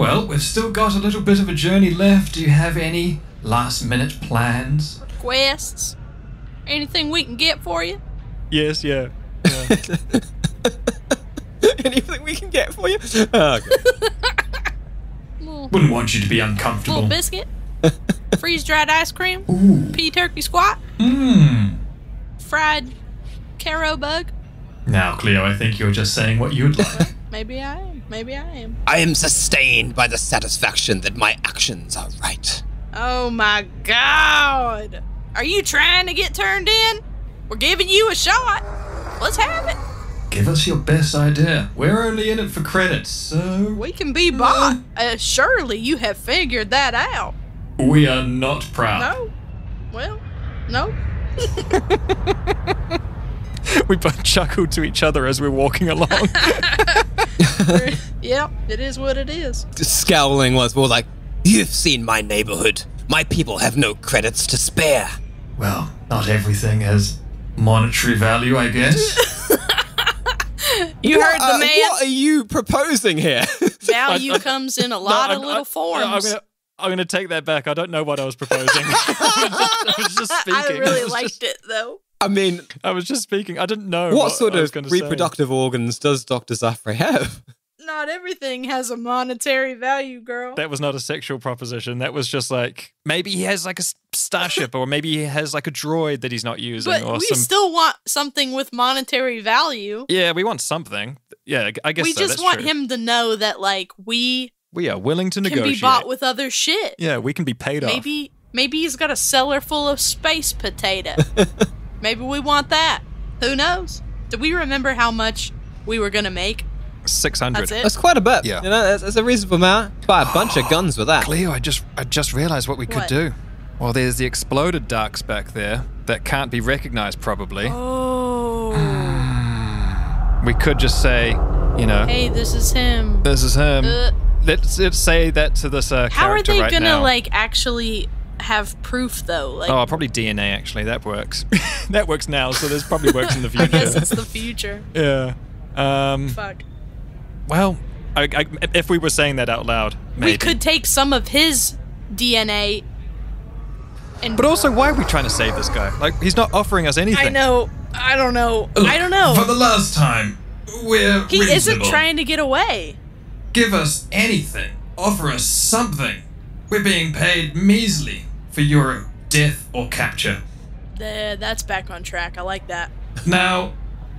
Well, we've still got a little bit of a journey left. Do you have any last minute plans? Quests? Anything we can get for you? Yes, yeah. Anything we can get for you? Oh, okay. Little, Wouldn't want you to be uncomfortable. little biscuit? Freeze dried ice cream? Pea turkey squat? Hmm. Fried caro bug? Now, Cleo, I think you're just saying what you'd like. Maybe I am. Maybe I am. I am sustained by the satisfaction that my actions are right. Oh my god! Are you trying to get turned in? We're giving you a shot. Let's have it. Give us your best idea. We're only in it for credits, so We can be bought. Uh, surely you have figured that out. we are not proud. No? Well, no. we both chuckled to each other as we're walking along. Yep, it is what it is. Scowling was more like, You've seen my neighborhood. My people have no credits to spare. Well, not everything has monetary value, I guess. You heard the man. What are you proposing here? Value comes in a lot No, of I- little I- forms. I'm gonna, I'm gonna take that back. I don't know what I was proposing. I, was just, I was just speaking. I really was liked just- it though. I mean, I was just speaking. I didn't know what sort of gonna say. reproductive organs does Dr. Zafrey have? Not everything has a monetary value, girl. That was not a sexual proposition. That was just like maybe he has like a starship, or maybe he has like a droid that he's not using, but or we some. still want something with monetary value. yeah, we want something. Yeah, I guess we so, just that's want true. him to know that like we We are willing to can negotiate. be bought with other shit. yeah, we can be paid off. Maybe maybe he's got a cellar full of space potato. maybe we want that. Who knows? Do we remember how much we were gonna make? Six hundred. That's it. That's quite a bit. Yeah. You know, that's, that's a reasonable amount. Buy a bunch of guns with that. Cleo, I just I just realized what we could What? do. Well, there's the exploded Darcs back there that can't be recognized probably. Oh. We could just say, you know, hey, this is him. this is him. Uh, let's, let's say that to this uh, how are they right gonna now. like actually have proof though? Like Oh, probably DNA actually. That works. that works now, so this probably works in the future. I future. guess it's the future. yeah. Um, Fuck. well, I, I, if we were saying that out loud, maybe. We could take some of his DNA and But also, why are we trying to save this guy? Like, he's not offering us anything. I know. I don't know. I don't know. For the last time, we're He isn't trying to get away. Give us anything. Offer us something. We're being paid measly for your death or capture. There, that's back on track. I like that. Now,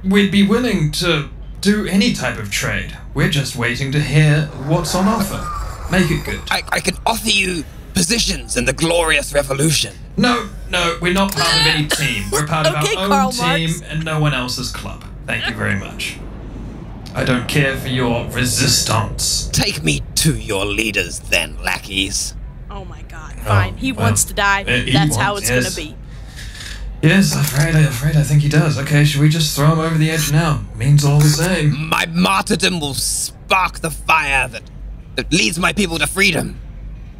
we'd be willing to do any type of trade. We're just waiting to hear what's on offer. Make it good. I, I can offer you positions in the glorious revolution. No, no, we're not part of any team. We're part of Okay, our own Karl team Marx. and no one else's club. Thank you very much. I don't care for your resistance. Take me to your leaders then, lackeys. Oh my god. Fine. he well, wants to die. he That's how it's yes. gonna be. Yes, afraid, I'm afraid I think he does. Okay, should we just throw him over the edge now? Means all the same. My martyrdom will spark the fire that, that leads my people to freedom.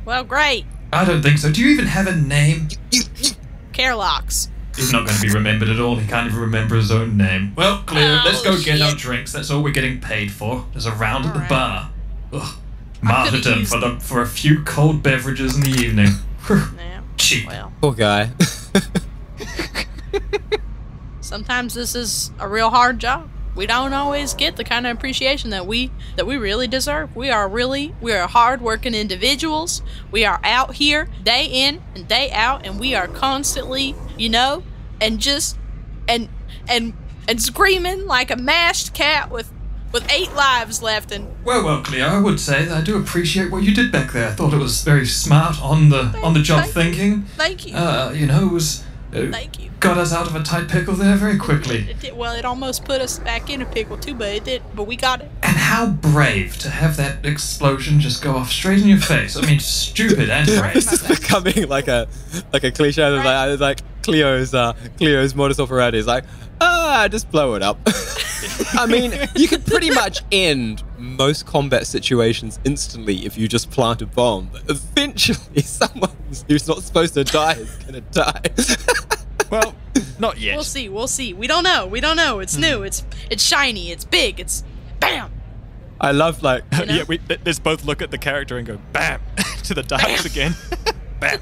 Well, great. I don't think so. Do you even have a name? You, you, Carelocks. He's not going to be remembered at all. He can't even remember his own name. Well, clear. Oh, Let's go oh, get our drinks. That's all we're getting paid for. There's a round at the Alright. bar. Ugh. Could've Martyrdom for the for a few cold beverages in the evening. Yeah. Cheap. Well, poor guy. sometimes this is a real hard job. We don't always get the kind of appreciation that we that we really deserve. We are really we are hardworking individuals. We are out here day in and day out, and we are constantly, you know, and just and and and screaming like a mashed cat with with eight lives left and Well, well, Cleo, I would say that I do appreciate what you did back there. I thought it was very smart on the on the job Thank- thinking. thank you. Uh, you know, it was uh, Thank you. got us out of a tight pickle there very quickly. It did, well, it almost put us back in a pickle too, but it did. But we got it. And how brave to have that explosion just go off straight in your face. I mean, stupid and brave. this is becoming like a like a cliche. It's Like, it's like Cleo's uh, Cleo's modus operandi is like, ah, just blow it up. I mean, you could pretty much end most combat situations instantly if you just plant a bomb. But eventually, someone who's not supposed to die is gonna die. Well, not yet. We'll see. We'll see. We don't know. We don't know. It's new. It's it's shiny. It's big. It's bam. I love like You know? yeah, we let's both look at the character and go bam to the dice again. bam.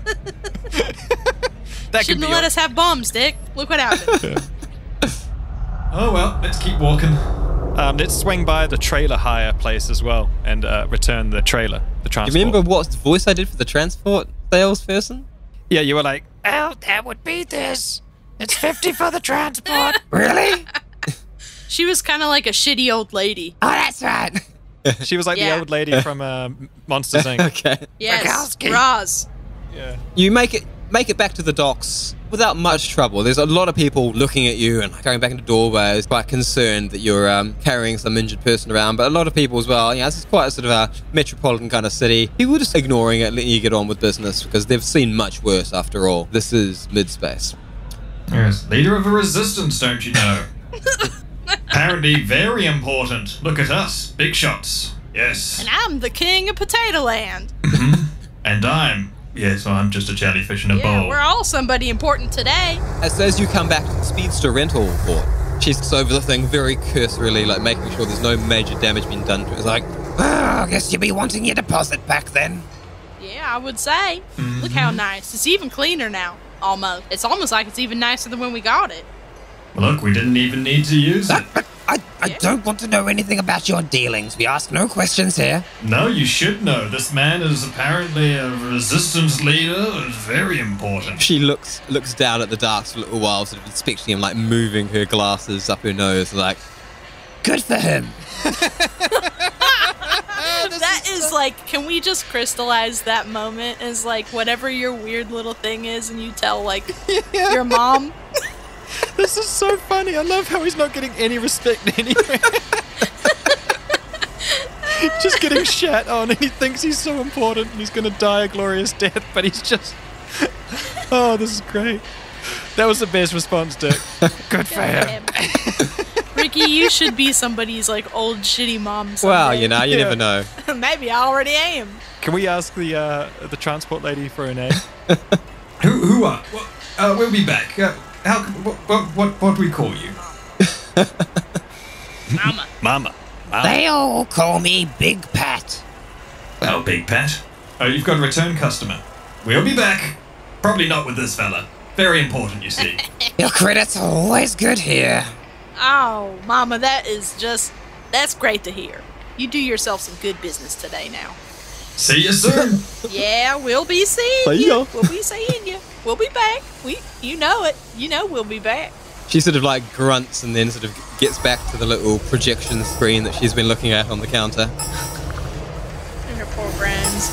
that Shouldn't be have let all- us have bombs, Dick. Look what happened. Oh well, let's keep walking. Um, let's swing by the trailer hire place as well and uh, return the trailer, the transport. you remember what voice I did for the transport salesperson? Yeah, you were like, Oh, that would be this. It's 50 for the transport. really? she was kind of like a shitty old lady. Oh, that's right. she was like Yeah. the old lady from uh, Monsters Inc. okay. Yes, Rogowski. Roz. Yeah. You make it make it back to the docks without much trouble. There's a lot of people looking at you and going back into doorways, quite concerned that you're um, carrying some injured person around. But a lot of people as well. You know, this is quite a sort of a metropolitan kind of city. People are just ignoring it, letting you get on with business because they've seen much worse. After all, this is Midspace. Yes, leader of a resistance, don't you know? Apparently very important. Look at us, big shots. Yes. And I'm the king of Potato Land. And I'm. Yes, so I'm just a jellyfish in a Yeah, bowl. we're all somebody important today. As, as you come back to the speedster rental port, she looks over the thing very cursorily, like making sure there's no major damage being done to it. It's like, Oh, I guess you'll be wanting your deposit back then. Yeah, I would say. Look how nice. It's even cleaner now. Almost. It's almost like it's even nicer than when we got it. Look, we didn't even need to use it. But I, I don't want to know anything about your dealings. We ask no questions here. No, you should know. This man is apparently a resistance leader. It's very important. She looks looks down at the Darcs for a little while, sort of inspecting him, like moving her glasses up her nose, like, Good for him. that is like, can we just crystallize that moment as like whatever your weird little thing is and you tell like your mom? This is so funny. I love how he's not getting any respect anywhere. just getting shat on, and he thinks he's so important and he's going to die a glorious death, but he's just. Oh, this is great. That was the best response, Dick. Good for him. Ricky, you should be somebody's like old shitty mom. well, you know, you Yeah. never know. Maybe I already am. Can we ask the uh, the transport lady for her name? Who, who are? What, uh, we'll be back. Uh, how? What? What? What? What do we call you? Mama. Mama. Mama. They all call me Big Pat. Well, Big Pat. Oh, you've got a return customer. We'll be back. Probably not with this fella. Very important, you see. Your credits are always good here. Oh, Mama, that is just that's great to hear. You do yourself some good business today now. See you soon. Yeah, we'll be seeing See you. We'll be seeing you. We'll be back. We, you know it. You know we'll be back. She sort of like grunts and then sort of gets back to the little projection screen that she's been looking at on the counter. And her programs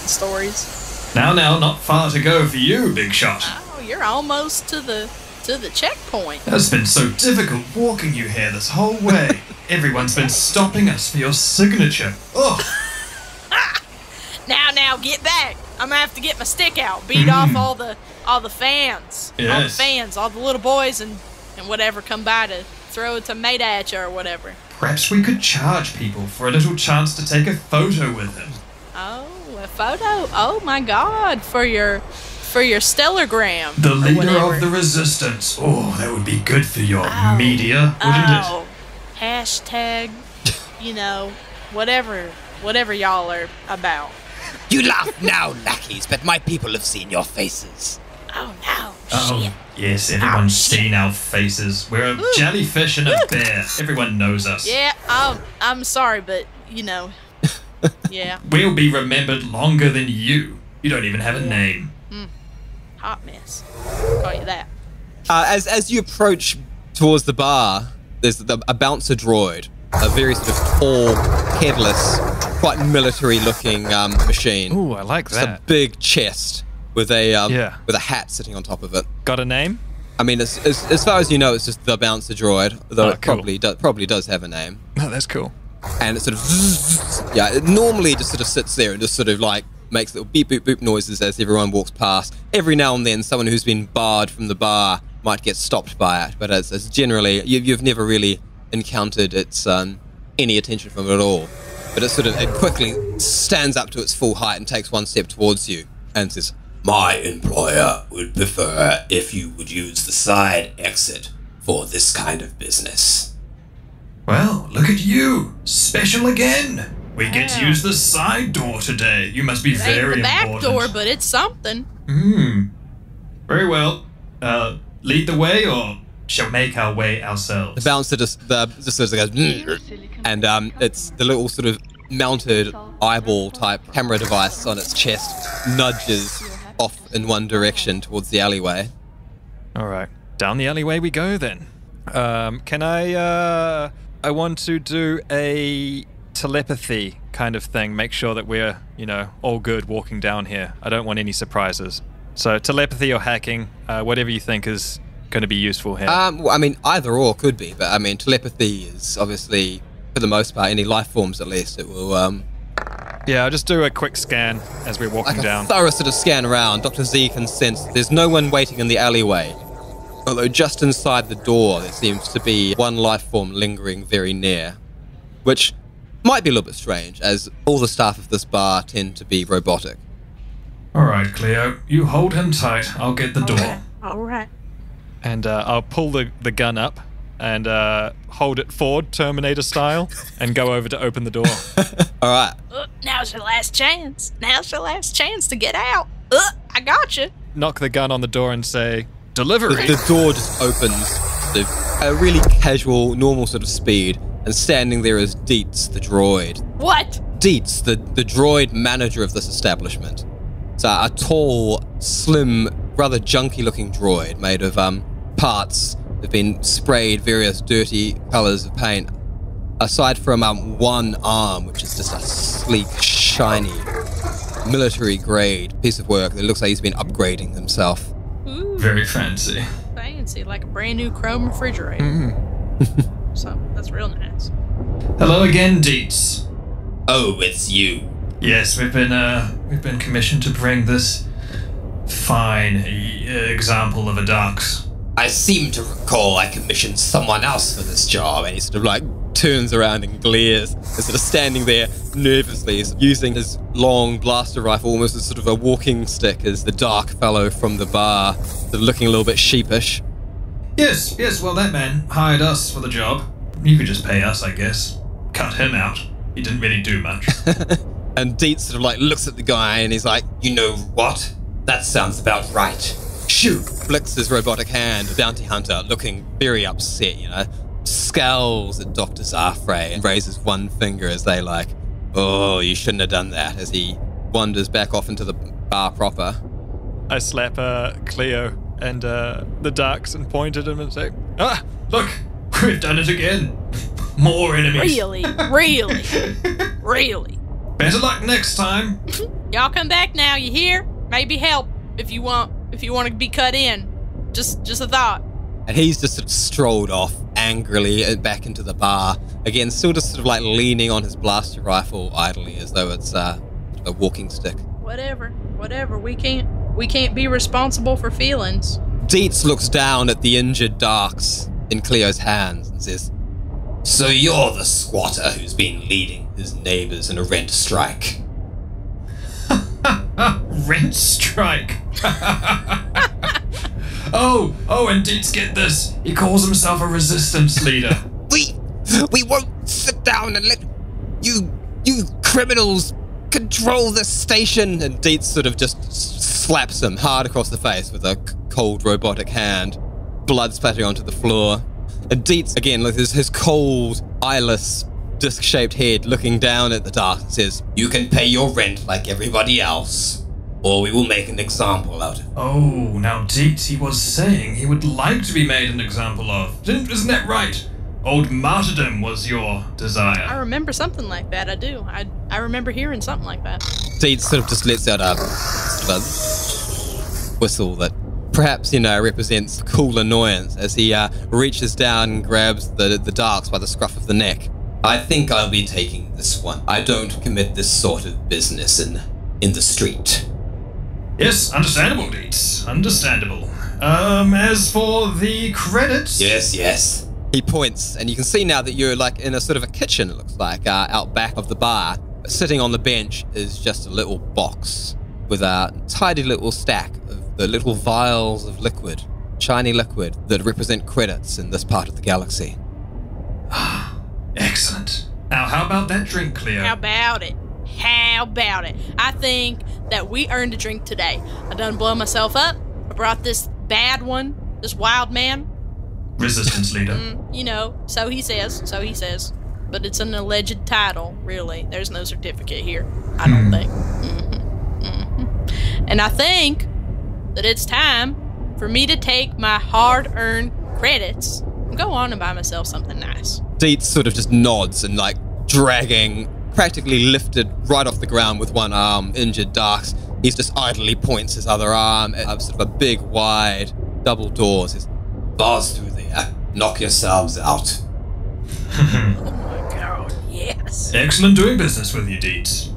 and stories. now, now, not far to go for you, Big Shot. Oh, you're almost to the to the checkpoint. It's been so difficult walking you here this whole way. Everyone's been stopping us for your signature. Oh, Now, now, get back. I'm gonna have to get my stick out, beat off mm. all the all the fans, all the fans, all the little boys and and whatever come by to throw a tomato at you or whatever. perhaps we could charge people for a little chance to take a photo with him. Oh, a photo. Oh my God, for your for your stellargram. The leader of the resistance. Oh, that would be good for your oh, media, wouldn't it? oh, hashtag, you know, whatever, whatever y'all are about. You laugh now, lackeys, but my people have seen your faces. Oh no, Oh, yes, everyone's seen our faces. We're a jellyfish and a bear. Everyone knows us. Yeah, I'm I'm sorry, but you know, yeah, We'll be remembered longer than you. You don't even have a name. hot mess. Call you that. Uh, as as you approach towards the bar, there's the, a bouncer droid a very sort of tall, headless, quite military-looking um, machine. Ooh, I like Just a big chest with a um, Yeah. with a hat sitting on top of it. Got a name? I mean, as, as, as far as you know, it's just the bouncer droid, though Oh, it cool. probably does probably does have a name. Oh, that's cool. And it sort of yeah, it normally just sort of sits there and just sort of like makes little beep boop boop noises as everyone walks past. Every now and then, someone who's been barred from the bar might get stopped by it, but it's, it's generally you, you've never really encountered its um, any attention from it at all. But it sort of it quickly stands up to its full height and takes one step towards you and says, My employer would prefer if you would use the side exit for this kind of business. Well, look at you. Special again. We get to use the side door today. You must be It ain't very the back important. door, but it's something. Hmm. Very well. Uh, lead the way, or shall make our way ourselves. The bouncer just the just sort of goes, and um, it's the little sort of mounted eyeball type camera device on its chest nudges off in one direction towards the alleyway. All right, down the alleyway we go then. Um, can I? Uh, I want to do a telepathy kind of thing. Make sure that we're, you know, all good walking down here. I don't want any surprises. So telepathy or hacking, uh, whatever you think is going to be useful here. Um, well, I mean, either or could be, but I mean, telepathy is obviously, for the most part, any life forms at least, it will um, yeah, I'll just do a quick scan as we're walking like a down. thorough sort of scan around. Dr. Ze can sense there's no one waiting in the alleyway. Although just inside the door, there seems to be one life form lingering very near, which might be a little bit strange, as all the staff of this bar tend to be robotic. All right, Cleo. You hold him tight. I'll get the door. All right. And uh, I'll pull the, the gun up and uh, hold it forward, Terminator style, and go over to open the door. All right. Uh, now's your last chance. Now's your last chance to get out. Uh, I got you. Knock the gun on the door and say, The, "Delivery." the door just opens sort at a really casual, normal sort of speed, and standing there is Dietz, the droid. What? Dietz, the, the droid manager of this establishment. It's a, a tall, slim, rather junky looking droid made of um, parts have been sprayed various dirty colors of paint. Aside from um, one arm, which is just a sleek, shiny, military grade piece of work that looks like he's been upgrading himself. Ooh, Very fancy. fancy, like a brand new chrome refrigerator. Mm-hmm. so that's real nice. Hello again, Dietz. Oh, it's you. Yes, we've been uh, we've been commissioned to bring this fine e- example of a Darcs. I seem to recall I commissioned someone else for this job. And he sort of like turns around and glares, and sort of standing there nervously, using his long blaster rifle almost as sort of a walking stick as the dark fellow from the bar, sort of looking a little bit sheepish. Yes, yes. Well, that man hired us for the job. You could just pay us, I guess. Cut him out. He didn't really do much. And Dietz sort of like looks at the guy and he's like, You know what? That sounds about right. Shoot, flicks his robotic hand, the bounty hunter, looking very upset, you know, scowls at Dr. Zafrey and raises one finger as they like, oh, you shouldn't have done that, as he wanders back off into the bar proper. I slap uh, Cleo and uh, the Darcs and point at him and say, ah, look, we've done it again. More enemies. Really, really, really. Better luck next time. Y'all come back now. You hear? Maybe help if you want. If you want to be cut in. Just, just a thought. And he's just sort of strolled off angrily back into the bar. Again, still just sort of like leaning on his blaster rifle idly as though it's uh, a walking stick. Whatever, whatever. We can't, we can't be responsible for feelings. Dietz looks down at the injured Darcs in Cleo's hands and says, So you're the squatter who's been leading his neighbors in a rent strike. Rent strike. oh, oh, and Dietz, get this. He calls himself a resistance leader. We we won't sit down and let You, you criminals, control this station! And Dietz sort of just slaps him hard across the face with a cold robotic hand, blood splattering onto the floor. And Dietz, again, with his, his cold, eyeless, disc shaped head looking down at the dark, says, You can pay your rent like everybody else, or we will make an example out of you. Oh, now Dietz, he was saying he would like to be made an example of. Isn't isn't that right? old martyrdom was your desire. I remember something like that. I do. I I remember hearing something like that. Dietz sort of just lets out a, sort of whistle that perhaps, you know, represents cool annoyance as he uh, reaches down and grabs the, the Darcs by the scruff of the neck. I think I'll be taking this one. I don't commit this sort of business in in the street. Yes, understandable, Dietz. Understandable. Um, as for the credits. Yes, yes. He points, and you can see now that you're like in a sort of a kitchen, it looks like, uh, out back of the bar. Sitting on the bench is just a little box with a tidy little stack of the little vials of liquid, shiny liquid that represent credits in this part of the galaxy. Now, how about that drink, Cleo? How about it? How about it? I think that we earned a drink today. I done blow myself up. I brought this bad one, this wild man. Resistance leader. Mm, you know, so he says. So he says. But it's an alleged title, really. There's no certificate here. I don't think. hmm hmm And I think that it's time for me to take my hard-earned credits and go on and buy myself something nice. Dietz sort of just nods and like dragging, practically lifted right off the ground with one arm, injured Darcs. He's just idly points his other arm at sort of a big, wide double doors. He's, Bars through there. Knock yourselves out. Oh my god, yes. Excellent doing business with you, Dietz.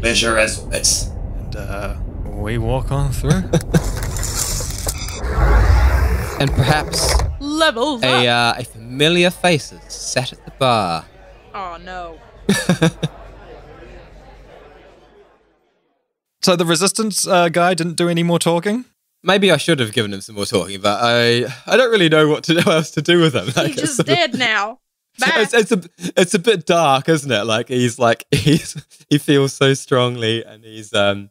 Pleasure as always. And uh, we walk on through. and perhaps Level a, uh, a familiar face is sat at the bar. Oh no. so the resistance uh, guy didn't do any more talking. Maybe I should have given him some more talking, but I I don't really know what to know else to do with him. He's Like, it's just sort of- dead now. It's, it's a it's a bit dark, isn't it? Like he's like he's he feels so strongly, and he's um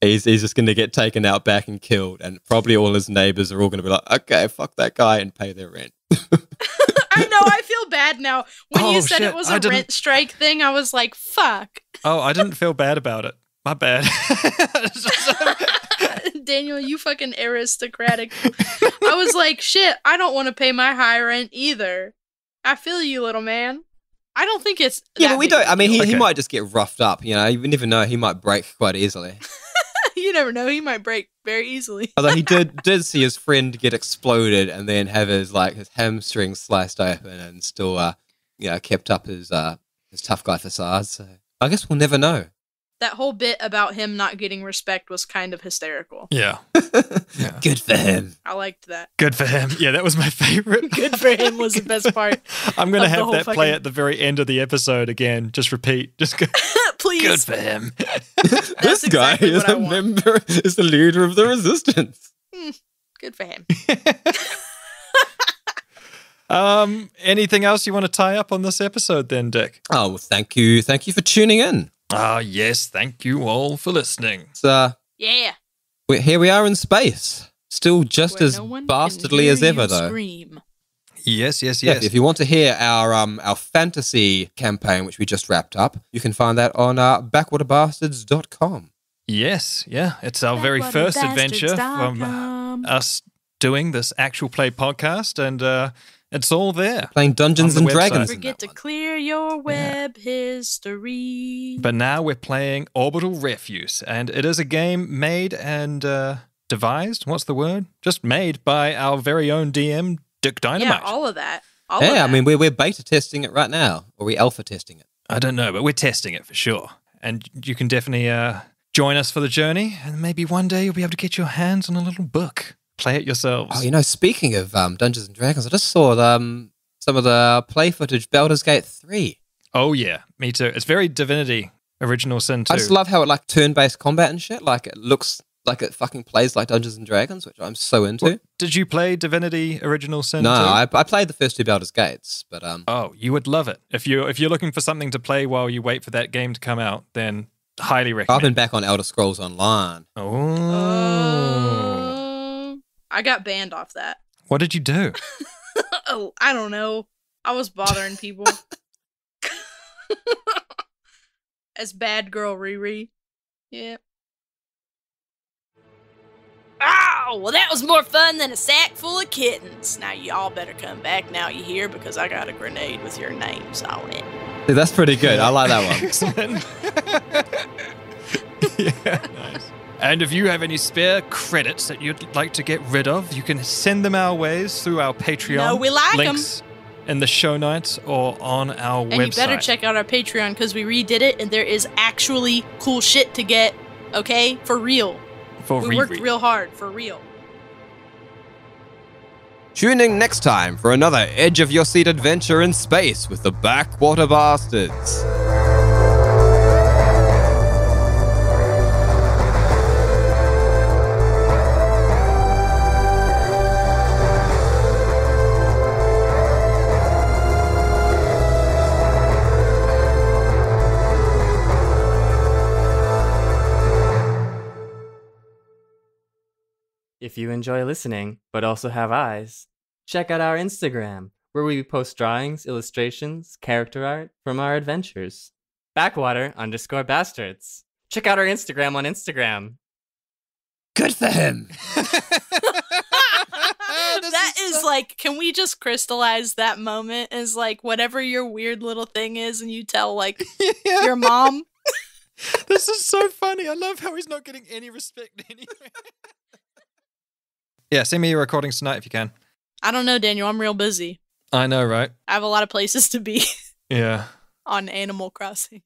he's he's just going to get taken out back and killed, and probably all his neighbors are all going to be like, okay, fuck that guy and pay their rent. I know. I feel bad now. When Oh, you said shit, it was a rent strike thing, I was like, "Fuck." Oh, I didn't feel bad about it. My bad. Daniel, you fucking aristocratic. I was like, shit, I don't want to pay my high rent either. I feel you, little man. I don't think it's. Yeah, that but we don't. I mean, he, deal. he might just get roughed up. You know, you never know. He might break quite easily. you never know. He might break very easily. Although he did did see his friend get exploded and then have his like his hamstring sliced open and still uh you know kept up his uh his tough guy facade. So I guess we'll never know. That whole bit about him not getting respect was kind of hysterical. yeah. Good for him. I liked that. Good for him. Yeah, that was my favorite. Good for him was the best part. I'm gonna have whole that play at the very end of the episode again. Just repeat. Just go. Please. Good for him. this guy exactly is what I a want. member, is the leader of the resistance. Good for him. Um, anything else you want to tie up on this episode, then, Dick? Oh, well, thank you, thank you for tuning in. Ah, yes. Thank you all for listening. It's, uh, Yeah. we here we are in space, still just Where as no bastardly as ever, though. Scream. Yes, yes, Yeah, yes. if you want to hear our um our fantasy campaign, which we just wrapped up, you can find that on uh, backwaterbastards.com. Yes, yeah. It's our very first adventure from us doing this actual play podcast, and uh, it's all there. Playing Dungeons and Dragons. website. in Forget to clear your web history. But now we're playing Orbital Refuse, and it is a game made and uh, devised. What's the word? Just made by our very own DM, Dick Dynamite. yeah, all of that. All of Yeah, I mean we're we're beta testing it right now, or we alpha testing it. I don't know, but we're testing it for sure. And you can definitely uh, join us for the journey, and maybe one day you'll be able to get your hands on a little book. Play it yourselves. Oh, you know, speaking of um, Dungeons and Dragons, I just saw um, some of the play footage Baldur's Gate 3. Oh, yeah, me too. It's very Divinity Original Sin too. I just love how it like turn-based combat and shit. Like it looks like it fucking plays like Dungeons and Dragons, which I'm so into. What- Did you play Divinity Original Sin? no? I, I played the first two Baldur's Gates, but um, Oh, you would love it if you if you're looking for something to play while you wait for that game to come out. Then highly recommend. I've been back on Elder Scrolls Online. Oh, Um, I got banned off that. what did you do? oh, I don't know. I was bothering people. As bad girl Riri. Yeah. Ow! Oh, well, that was more fun than a sack full of kittens. Now, y'all better come back now you hear because I got a grenade with your names on it. Dude, that's pretty good. I like that one. yeah. Nice. And if you have any spare credits that you'd like to get rid of, you can send them our ways through our Patreon. No, we like 'em. links in the show notes or on our And website. And you better check out our Patreon because we redid it and there is actually cool shit to get, okay? For real. for we worked real hard, for real. Tune in next time for another edge of your seat adventure in space with the Backwater Bastards. If you enjoy listening, but also have eyes, check out our Instagram, where we post drawings, illustrations, character art from our adventures. Backwater underscore bastards. Check out our Instagram on Instagram. Good for him. that is, like, can we just crystallize that moment as like whatever your weird little thing is and you tell like your mom? this is so funny. I love how he's not getting any respect anywhere. Yeah, send me your recordings tonight if you can. I don't know, Daniel. I'm real busy. I know, right? I have a lot of places to be Yeah. on Animal Crossing.